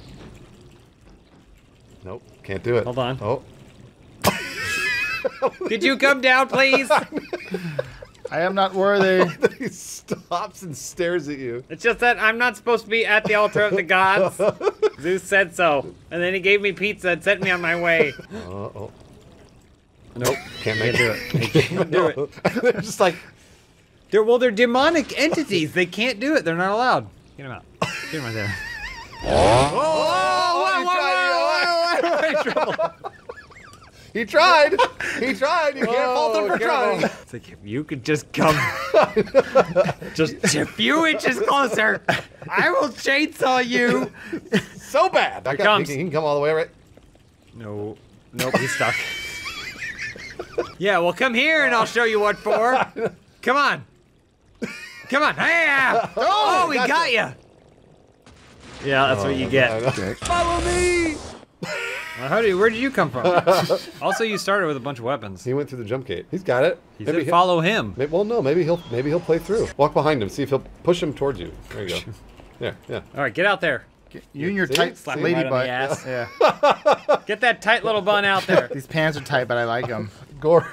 Nope, can't do it.
Hold on.
Oh,
Could you come down, please? *laughs*
I am not worthy.
he stops and stares at you.
It's just that I'm not supposed to be at the altar of the gods. Zeus said so. And then he gave me pizza and sent me on my way.
Uh oh. Nope, can't make
do
it.
Can't do it.
They're just like,
They're, well, they're demonic entities. They can't do it. They're not allowed. Get him out. Get him right there.
oh, he tried. He tried. *laughs* He tried. You can't fault him for trying.
It's like, if you could just come *laughs* just a few inches closer, I will chainsaw you.
So bad. That
Here
guy,
comes.
He, can- he can come all the way, right?
No. Nope, he's stuck. *laughs* yeah, well, come here and I'll show you what for. Come on. Come on. Hey! Oh, we
gotcha.
got you. Yeah, that's what you oh, get.
Follow me.
Well, how do you, where did you come from? *laughs* also, you started with a bunch of weapons.
He went through the jump gate. He's got it.
He
Maybe
said follow him.
Maybe, well, no. Maybe he'll maybe he'll play through. Walk behind him. See if he'll push him towards you. There you go. *laughs* There. Yeah.
All right, get out there.
You and your
See?
tight
Slap him
lady
right
butt.
ass.
Yeah. *laughs*
Get that tight little bun out there.
These pants are tight, but I like them.
Gore.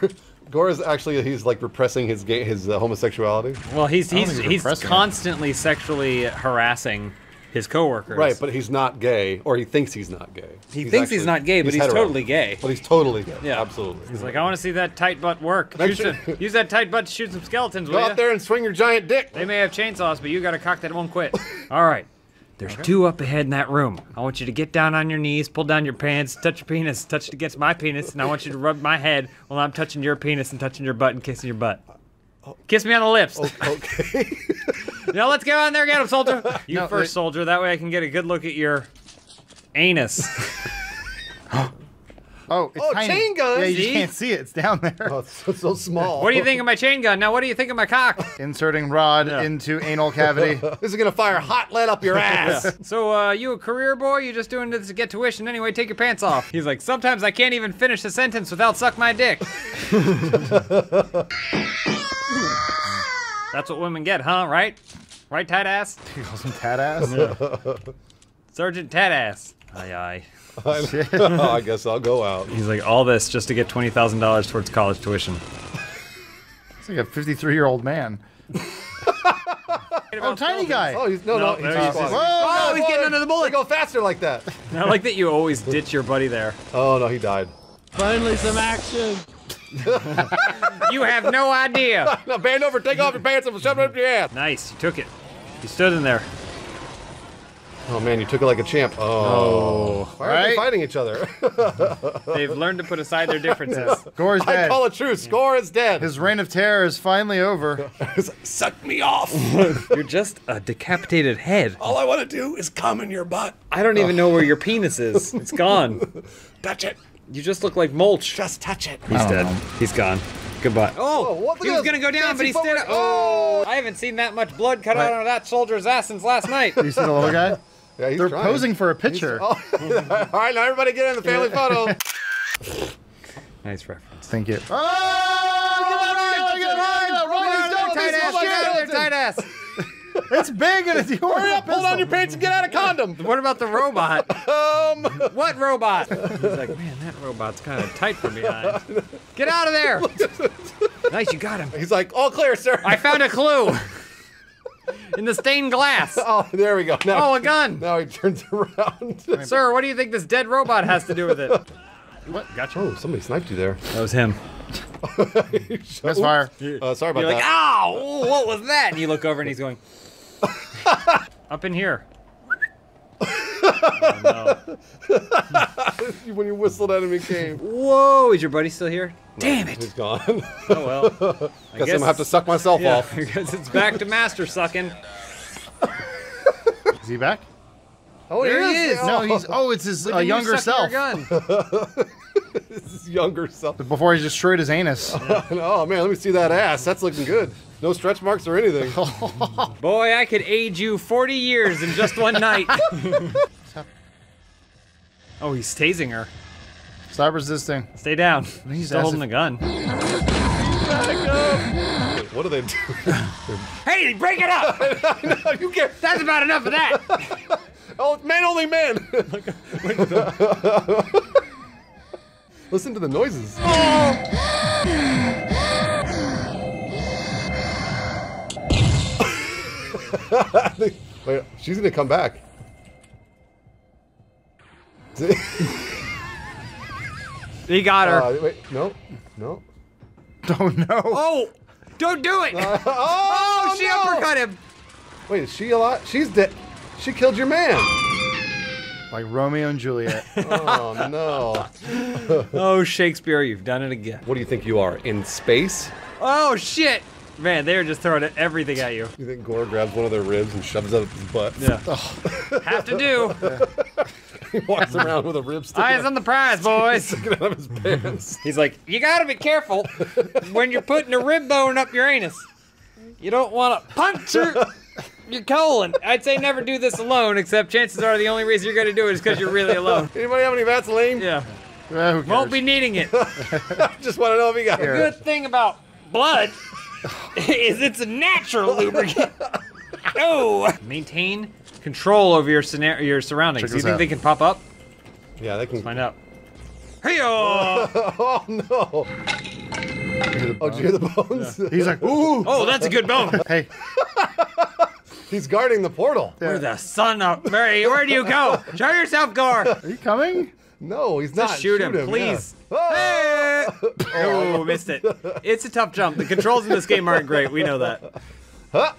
Gore is actually he's like repressing his gay, his uh, homosexuality.
Well, he's he's
he's
he's
repressing it.
constantly sexually harassing his coworkers.
Right, but he's not gay, or he thinks he's not gay.
he thinks he's not gay, but he's,
hetero.
totally gay.
But he's totally gay.
Yeah.
absolutely.
He's like, I want to see that tight butt work. Shoot some- use that tight butt to shoot some skeletons,
Go out
ya?
there and swing your giant dick.
They may have chainsaws, but you got to cock that won't quit. *laughs* All right. There's two up ahead in that room. I want you to get down on your knees, pull down your pants, touch your penis, touch it against my penis, and I want you to rub my head while I'm touching your penis and touching your butt and kissing your butt. Kiss me on the lips.
Okay. *laughs*
Now let's get on there, get him, soldier. You
No,
first,
they-
soldier. That way I can get a good look at your anus. *laughs* *gasps*
Oh, it's
Oh,
tiny.
chain gun.
Yeah, you
See?
can't see it. It's down there.
oh, it's so, so small. *laughs*
what do you think of my chain gun? Now, what do you think of my cock?
Inserting rod
Yeah.
into anal cavity.
This is gonna fire hot lead up your ass.
So, uh, you a career boy? You just doing this to get tuition anyway? Take your pants off. He's like, sometimes I can't even finish a sentence without suck my dick. *laughs* That's what women get, huh? Right? Right, tight ass?
He calls him tat ass.
Sergeant Tat ass. Aye, aye. *laughs*
oh, I guess I'll go out.
He's like, all this just to get $20,000 towards college tuition.
It's like a 53 year old man. *laughs* Oh, tiny guy.
Oh, he's no,
No,
no. he's
there
just
he is.
flying.
Whoa,
Oh, he's getting under the bullet.
They go faster like that.
I like that you always ditch your buddy there.
Oh no, he died.
Finally, some action. *laughs*
You have no idea. *laughs*
No, band over, take off your pants and shove it up your ass.
Nice, you took it. You stood in there.
Oh man, you took it like a champ. Oh. oh. Why are they
Right?
fighting each other? *laughs*
They've learned to put aside their differences.
Gore's
I
dead.
call it true. Score is dead.
His reign of terror is finally over.
Suck me off.
You're just a decapitated head.
All I want to do is come in your butt.
I don't even oh. know where your penis is. It's gone.
Touch it.
You just look like mulch.
Just touch it.
He's dead.
know.
He's gone. Goodbye. Oh,
Oh, what-
he was gonna go down, but
fancy
he stood up. Oh, I haven't seen that much blood cut out of that soldier's ass since last night.
You see the little guy? *laughs*
Yeah, he's
They're
trying.
posing for a picture.
Oh. *laughs* All right, now everybody get in the family *laughs* photo.
nice reference.
Thank you. Oh, get out,
Tight ass, get out of there, tight ass.
It's big and it's Hurry up,
Hold on your pants and get out of condom.
What about the robot?
Um,
what robot? He's like, man, that robot's kind of tight from behind. *laughs*
Get out of there.
Nice, you got him.
he's like, all clear, sir.
I found a clue *laughs* in the stained glass.
Oh, there we go. Now,
Oh, a gun.
now he turns around. *laughs*
Sir, what do you think this dead robot has to do with it? What? Gotcha.
oh, somebody sniped you there.
That was him.
Misfire.
Uh, sorry about
You're like,
that.
ow, what was that? And you look over and he's going, *laughs* up in here. Oh, *laughs*
when you whistled at him, he came.
Whoa, is your buddy still here? Damn it.
He's gone.
Oh, well. *laughs* I
Guess, I'm gonna have to suck myself
yeah,
off.
because it's back to master sucking.
Is he back?
Oh,
There he is.
No, he's. Oh, it's his uh,
Look at you
younger
sucking
self.
your gun.
his younger self.
Before he destroyed his anus.
oh man, let me see that ass. That's looking good. No stretch marks or anything. *laughs*
Boy, I could age you 40 years in just one night. *laughs* oh, he's tasing her.
Stop resisting.
Stay down. He's still
as
holding the gun.
what are they doing? *laughs*
Hey, break it up!
you can't.
That's about enough of that.
Oh, man only man. Listen to the noises. *laughs* Wait, she's gonna come back.
He got her.
Uh, wait, no, no.
Oh no.
oh, don't do it. *laughs*
Oh,
oh, she
no!
uppercut him.
Wait, is she alive? She's dead. She killed your man.
Like Romeo and Juliet. *laughs*
Oh no.
Oh, Shakespeare, you've done it again.
What do you think you are in space?
Oh, shit. Man, they were just throwing everything at you.
You think Gore grabs one of their ribs and shoves it up his butt?
Yeah. *laughs* Oh. Have to do. *laughs*
he walks around with a rib sticking
Eyes
out,
on the prize, boys. *laughs*
sticking out of his pants.
He's like, you gotta be careful when you're putting a rib bone up your anus. You don't want to puncture your colon. I'd say never do this alone, except chances are the only reason you're gonna do it is because you're really alone.
Anybody have any Vaseline?
Yeah.
Who cares?
Won't be needing it.
Just want to know if you got
Here.
it.
Good thing about blood *laughs* is it's a natural lubricant. *laughs* Oh. Maintain control over your scenario, your surroundings.
Check
Do you think
out.
they can pop up?
Yeah, they can.
Find out. Hey oh! *laughs*
Oh no! Oh, did you hear the bones?
He's like, ooh.
Oh, that's a good bone.
Hey,
He's guarding the portal.
Where the sun up, Mary? Where do you go? Show yourself, Gore.
are you coming?
No, he's not.
Just shoot him,
yeah.
please.
Oh! *laughs* *laughs*
Oh, missed it. It's a tough jump. The controls in this game aren't great. We know that.
Huh?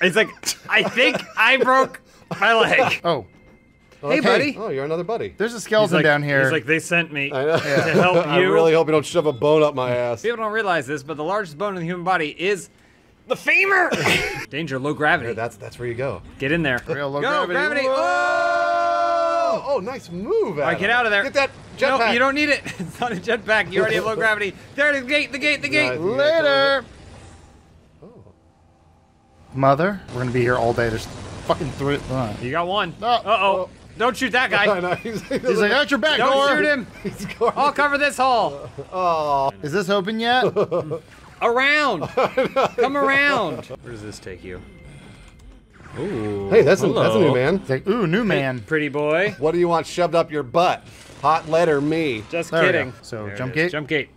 It's like, I think I broke my leg. *laughs*
Oh,
Hey, buddy.
Oh, you're another buddy.
there's a skeleton
like,
down here.
He's like, they sent me
I
to help you.
I really hope you don't shove a bone up my ass.
People don't realize this, but the largest bone in the human body is the femur. Danger, low gravity.
That's that's where you go.
Get in there.
Real low
Go,
gravity.
gravity.
Oh, oh, nice move.
All right, get out of there.
Get that
No,
jetpack.
you don't need it. *laughs* It's not a jetpack. You already have low *laughs* gravity. There it is. Gate. The gate. The gate.
Nice.
Later. Mother, we're gonna be here all day. There's fucking three. Uh.
You got one.
Oh.
Uh oh. Don't shoot that *laughs* guy.
know, he's,
He's like, "Got your back,
Don't
Gore."
shoot him.
he's.
I'll cover this hall.
Oh,
Is this open yet?
Around. Come around. Where does this take you? Ooh.
hey, that's a, that's a new man.
It's like, ooh, new man.
Pretty boy.
What do you want shoved up your butt? Hot letter me?
Just
There
kidding.
So,
There
jump gate?
Jump gate.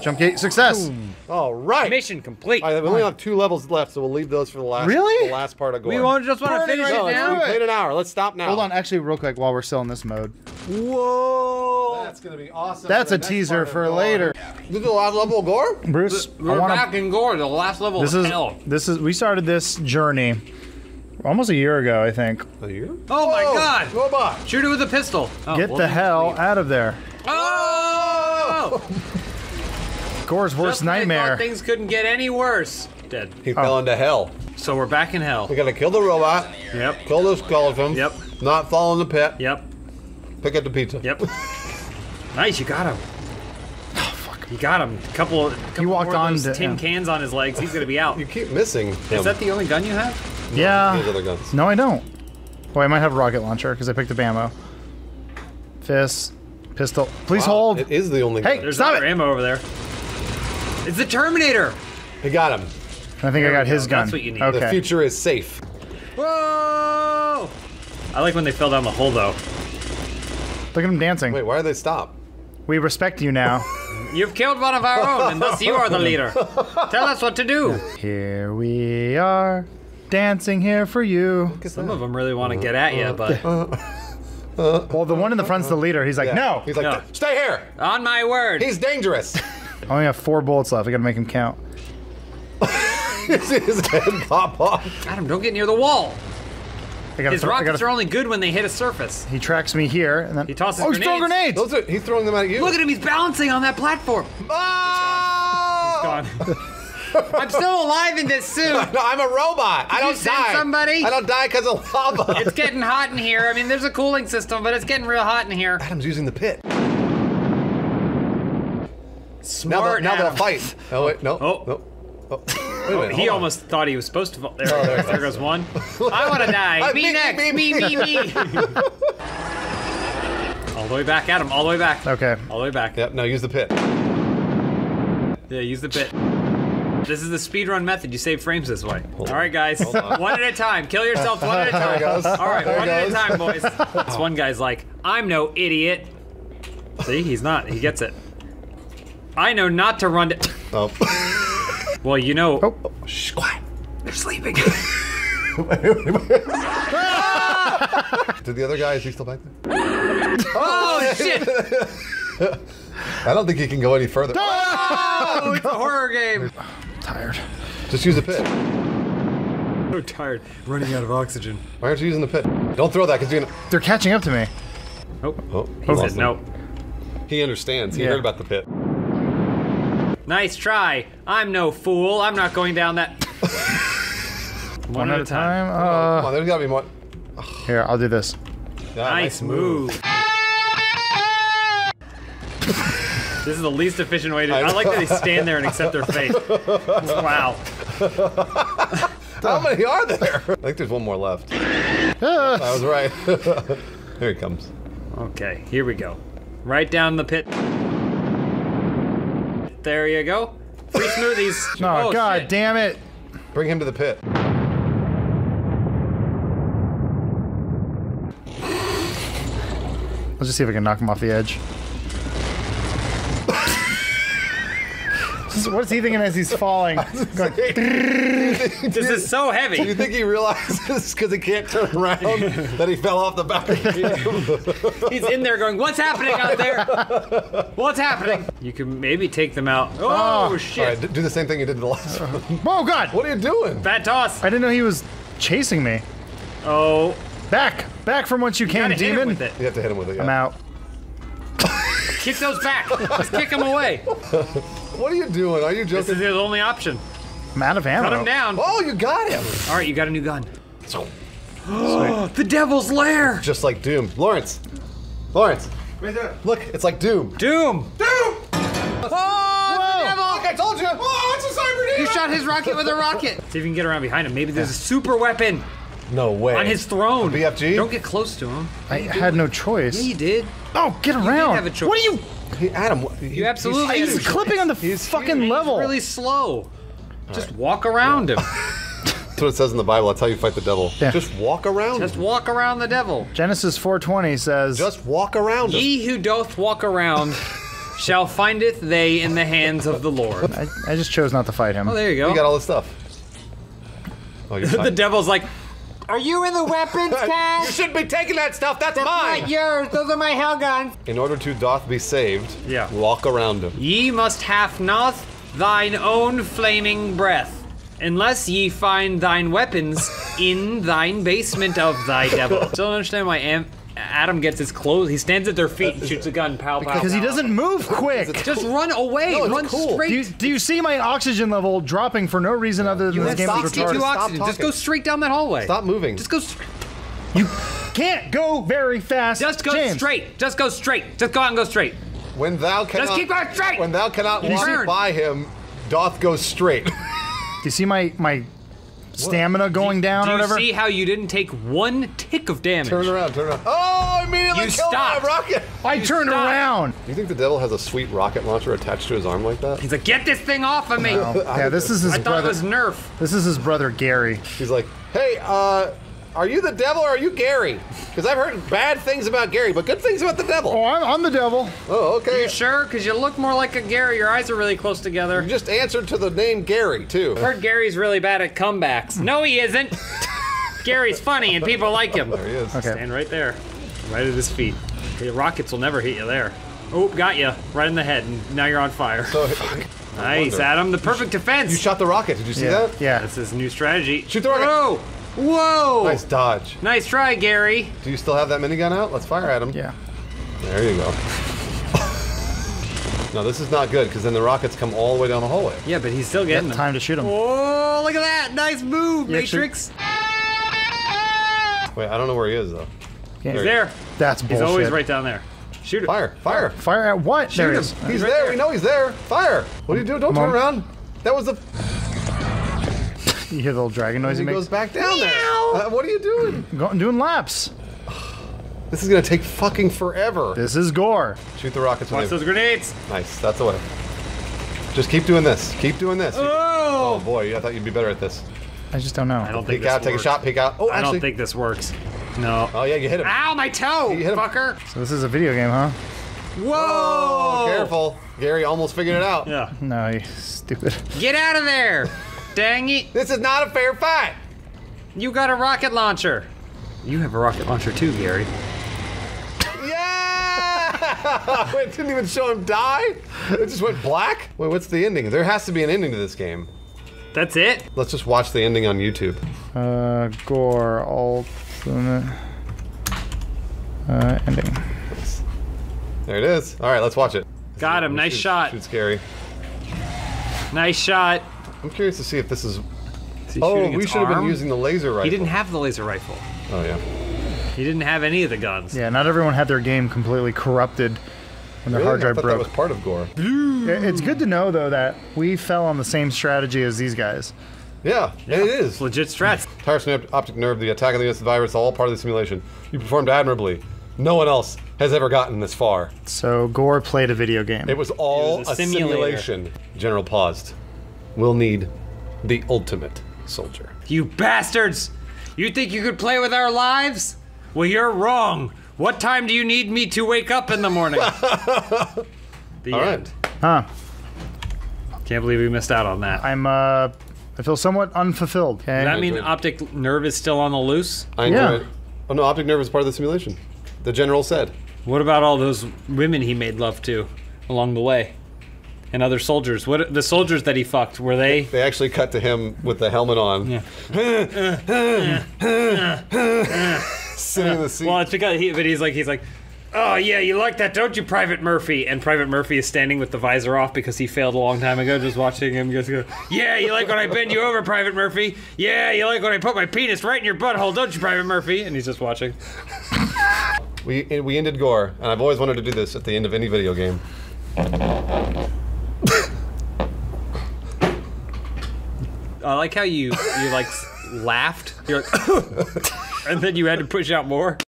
Jump gate success.
All right.
Mission complete.
All right, we only have two levels left, so we'll leave those for the last.
Really?
The last part of Gore.
we won't just want to finish
right
it
No, let's-
now.
we played an hour. Let's stop now.
Hold on, actually, real quick, while we're still in this mode.
Whoa. That's gonna be awesome.
That's a teaser for
Gore.
later.
This is the last level of Gore.
Bruce,
We're
wanna-
back in Gore, the last level
This
of
is
hell.
this is we started this journey Almost a year ago, I think.
A year?
Oh my god!
Robot!
Shoot it with a pistol. Oh,
Get
well,
the hell
leave.
out of there.
Oh! *laughs*
Gore's worst
Just when thought
nightmare.
Things couldn't get any worse. Dead.
He fell into oh. hell.
So we're back in hell.
We gotta kill the robot,
Yep.
kill the skeleton,
Yep.
not fall in the pit,
Yep.
pick up the pizza.
Yep. nice, you got him. Oh fuck! You got him. A couple. A couple
walked
more of
on
those
to-
tin
yeah.
cans on his legs. He's gonna be out.
You keep missing him.
Is that the only gun you have?
He has
Yeah.
other guns.
No, I don't. Oh, I might have a rocket launcher because I picked up ammo. Fist, pistol. Please
Wow,
hold.
It is the only
Hey!
gun.
There's
Stop
other
it!
ammo over there. It's the Terminator.
He got him.
I think I got his
go.
gun.
That's what you need.
Okay.
The future is safe.
Whoa! I like when they fell down the hole though.
Look at him dancing.
Wait, why did they stop?
We respect you now. *laughs*
You've killed one of our own, and thus you are the *laughs* leader. Tell us what to do.
here we are, dancing here for you.
Some of them really want to uh, get at you, uh, but uh,
Well, the one in the front's the leader. He's like,
Yeah.
no.
He's like,
No.
stay here.
on my word.
He's dangerous. *laughs*
I only have four bullets left. I gotta make him count. *laughs*
His head pop off.
Adam, don't get near the wall.
I gotta
His
throw- I
rockets
gotta-
are only good when they hit a surface.
He tracks me here, and then
He tosses
Oh, he's throwing
grenades.
grenades.
Those are, he's throwing them at you.
Look at him, he's balancing on that platform.
Oh!
Gone. *laughs* I'm still alive in this suit. *laughs*
No, I'm a robot. I don't
send
die.
somebody?
I don't die because of lava. *laughs*
It's getting hot in here. I mean, there's a cooling system, but it's getting real hot in here.
Adam's using the pit.
Smart
they'll, now they'll
Adam.
fight. Oh wait, no.
Oh.
no. Oh. Wait a minute,
He
hold on.
almost thought he was supposed to fall. There,
Oh, there
goes. there
goes.
goes one. *laughs* I want to die. Me,
me,
next.
me,
Me,
me.
me, me. all the way back, Adam. All the way back.
Okay.
All the way back.
Yep. Now use the pit.
Yeah, use the bit. This is the speedrun method. You save frames this way. All right, guys.
on.
One at a time. Kill yourself one at a *laughs* time. All right,
There
one at a time, boys. *laughs* This one guy's like, I'm no idiot. See, he's not. He gets it. I know not to run to. *laughs*
Oh.
Well, you know.
Oh.
Shh, quiet.
They're sleeping.
Did the other guy is he still back there?
oh shit!
I don't think he can go any further.
Oh, it's a horror game.
Tired.
Just use the pit.
I'm So tired. Running out of oxygen.
Why aren't you using the pit? Don't throw that because you're gonna.
They're catching up to me.
Oh,
Oh,
he
lost
said
him.
no.
He understands. He
Yeah.
heard about the pit.
Nice try. I'm no fool. I'm not going down that. *laughs* One,
One at a time.
Come
Uh,
on, there's gotta be more.
here, I'll do this.
Yeah,
Nice move. *laughs* this is the least efficient way to. I like that they stand there and accept their fate. *laughs* Wow. *laughs*
How many are there? I think there's one more left. Ah. I was right. *laughs* Here he comes.
Okay, here we go. Right down the pit. There you go. Free smoothies.
No,
oh,
god
shit.
damn it.
Bring him to the pit.
Let's just see if I can knock him off the edge. What is he thinking as he's falling? *laughs* Going,
This is so heavy.
Do you think he realizes *laughs* because he can't turn around that he fell off the back of him? *laughs*
He's in there going, "What's happening out there? What's happening?" You can maybe take them out. Oh, ah.
All
shit!
right, do the same thing you did to the last one.
oh god!
What are you doing?
Bad toss.
I didn't know he was chasing me.
Oh,
Back! Back from whence you came,
gotta hit him
demon!
with it.
You have to hit him with it. Yeah.
I'm out.
Kick those back. Just kick them away.
What are you doing? Are you
This is
joking?
the only option.
I'm out of ammo.
Cut him down.
Oh, you got him.
All right, you got a new gun. So, *gasps* the Devil's Lair.
Just like Doom. Lawrence. Lawrence. Look, it's like Doom.
Doom.
Doom!
Oh, the devil.
Look, I told you. Oh, it's a cyber
You shot his rocket with a rocket. See if you can get around behind him. Maybe there's a super weapon
No way.
on his throne.
BFG?
Don't get close to him.
I had no choice.
Yeah, you did.
Oh, get around!
have a choice.
What are you?
He, Adam. what-
You absolutely
he's
had
He's clipping on the
He's
fucking
huge.
level.
Really slow. Just walk around him. *laughs*
That's what it says in the Bible. That's how you fight the devil.
Yeah.
Just walk around.
Just
him.
walk around the devil.
Genesis 4:20 says,
Just walk around. him.
Ye who doth walk around *laughs* shall findeth they in the hands of the Lord.
I, I just chose not to fight him.
Oh, there you go.
You got all this stuff. Oh, you're *laughs*
the devil's like, Are you in the weapons *laughs*
You shouldn't be taking that stuff. That's,
Not
mine.
yours. Those are my hell guns.
In order to doth be saved,
Yeah.
walk around him.
Ye must have not thine own flaming breath. Unless ye find thine weapons *laughs* in thine basement of thy devil. Still don't understand why Am- Adam gets his clothes. He stands at their feet and shoots a gun. Pow, pow.
Because he doesn't move quick.
Just run away.
No,
run
cool.
straight.
Do you, do you see my oxygen level dropping for no reason other than
You
this game is
62
retarded?
Stop
oxygen. Just go straight down that hallway.
Stop moving.
Just go. Str-
You can't go very fast.
just go
James.
straight. Just go straight. Just go out and go straight.
When thou cannot, Just
keep going straight!
When thou cannot
you
walk by him, doth go straight. *laughs*
Do you see my my stamina going down
Do
or
you
whatever?
see how you didn't take one tick of damage?
turn around, turn around. Oh, immediately
You
killed
stopped.
my rocket.
I turned
stop.
around.
You think the devil has a sweet rocket launcher attached to his arm like that?
He's like, get this thing off of me. *laughs*
Yeah, this is his
I thought
brother.
it was Nerf.
This is his brother Gary.
He's like, hey, uh, are you the devil or are you Gary? Because I've heard bad things about Gary, but good things about the devil.
Oh, I'm, I'm the devil.
Oh, okay.
Are you sure? Because you look more like a Gary. Your eyes are really close together.
You just answered to the name Gary, too.
I heard Gary's really bad at comebacks. No, he isn't. *laughs* Gary's funny and people like him.
There he is.
Okay.
Stand right there, right at his feet. The rockets will never hit you there. Oh, got you right in the head, and now you're on fire.
So,
nice. Adam. The perfect defense.
you shot the rocket. Did you see
Yeah.
that?
Yeah.
That's his new strategy.
Shoot the rocket.
Whoa! Whoa!
Nice dodge.
Nice try, Gary.
Do you still have that minigun out? Let's fire at him.
Yeah.
There you go. no, this is not good because then the rockets come all the way down the hallway.
Yeah, but he's still getting them.
Time to shoot him.
Oh, look at that! Nice move,
You actually-
Matrix.
Wait, I don't know where he is though.
Yeah.
He's there.
That's bullshit.
He's always right down there. Shoot him.
Fire! Fire!
Fire at what? there
Shoot
he
him!
is.
He's
right
there.
there.
We know he's there. Fire! What do you do? Don't
Come
turn
on.
around. That was the.
You hear the little dragon noise
He
he
goes back down there. Uh, what are you doing?
Go, doing laps.
This is gonna take fucking forever.
This is gore.
Shoot the rockets when
Watch those grenades.
Nice. That's the way. Just keep doing this. Keep doing this.
Oh!
Oh boy, I thought you'd be better at this.
I just don't know.
I don't think
Peek
this
out, take a
works.
shot, peek out. Oh,
I
actually.
don't think this works. No.
Oh yeah, you hit him.
Ow, my toe,
You hit him.
fucker!
So this is a video game, huh?
Whoa!
Oh, careful. Gary almost figured it out.
Yeah.
No, you stupid.
Get out of there! *laughs* Dang it!
This is not a fair fight.
You got a rocket launcher. You have a rocket launcher too, Gary.
Yeah! Wait, *laughs* it didn't even show him die. It just went black. Wait, what's the ending? There has to be an ending to this game.
That's it?
Let's just watch the ending on YouTube.
Uh, gore ultimate uh, ending.
There it is. All right, let's watch it.
Got him. Nice
Shoot-
shot.
Shoot scary.
Nice shot.
I'm curious to see if this is.
Is
Oh, we
its
should have been using the laser rifle.
He didn't have the laser rifle.
Oh yeah.
He didn't have any of the guns.
Yeah, not everyone had their game completely corrupted when their
Really?
hard drive
thought
broke.
that was part of Gore.
It's good to know though that we fell on the same strategy as these guys.
Yeah, and it is.
Legit strats.
Tyrosine optic nerve, the attack on the US virus, all part of the simulation. You performed admirably. No one else has ever gotten this far.
So Gore played a video game.
It was all
It was a
a, simulation. General paused. We'll need the ultimate soldier.
You bastards! You think you could play with our lives? Well, you're wrong. What time do you need me to wake up in the morning? *laughs* the
All
end.
right.
huh?
Can't believe we missed out on that.
I'm uh, I feel somewhat unfulfilled. Okay.
Does that mean
good.
optic nerve is still on the loose?
I enjoy
Yeah.
it. Oh no, optic nerve is part of the simulation. The general said.
What about all those women he made love to along the way? And other soldiers. What the soldiers that he fucked, were they
They actually cut to him with the helmet on.
Yeah.
Sitting in the seat.
Well, it's because he but he's like he's like Oh yeah, you like that, don't you, Private Murphy? And Private Murphy is standing with the visor off because he failed a long time ago. Just watching him just go, "Yeah, you like when I bend you over, Private Murphy? Yeah, you like when I put my penis right in your butthole, don't you, Private Murphy?" And he's just watching.
we we ended Gore, and I've always wanted to do this at the end of any video game.
I like how you you like laughed. You're like, *coughs* and then you had to push out more.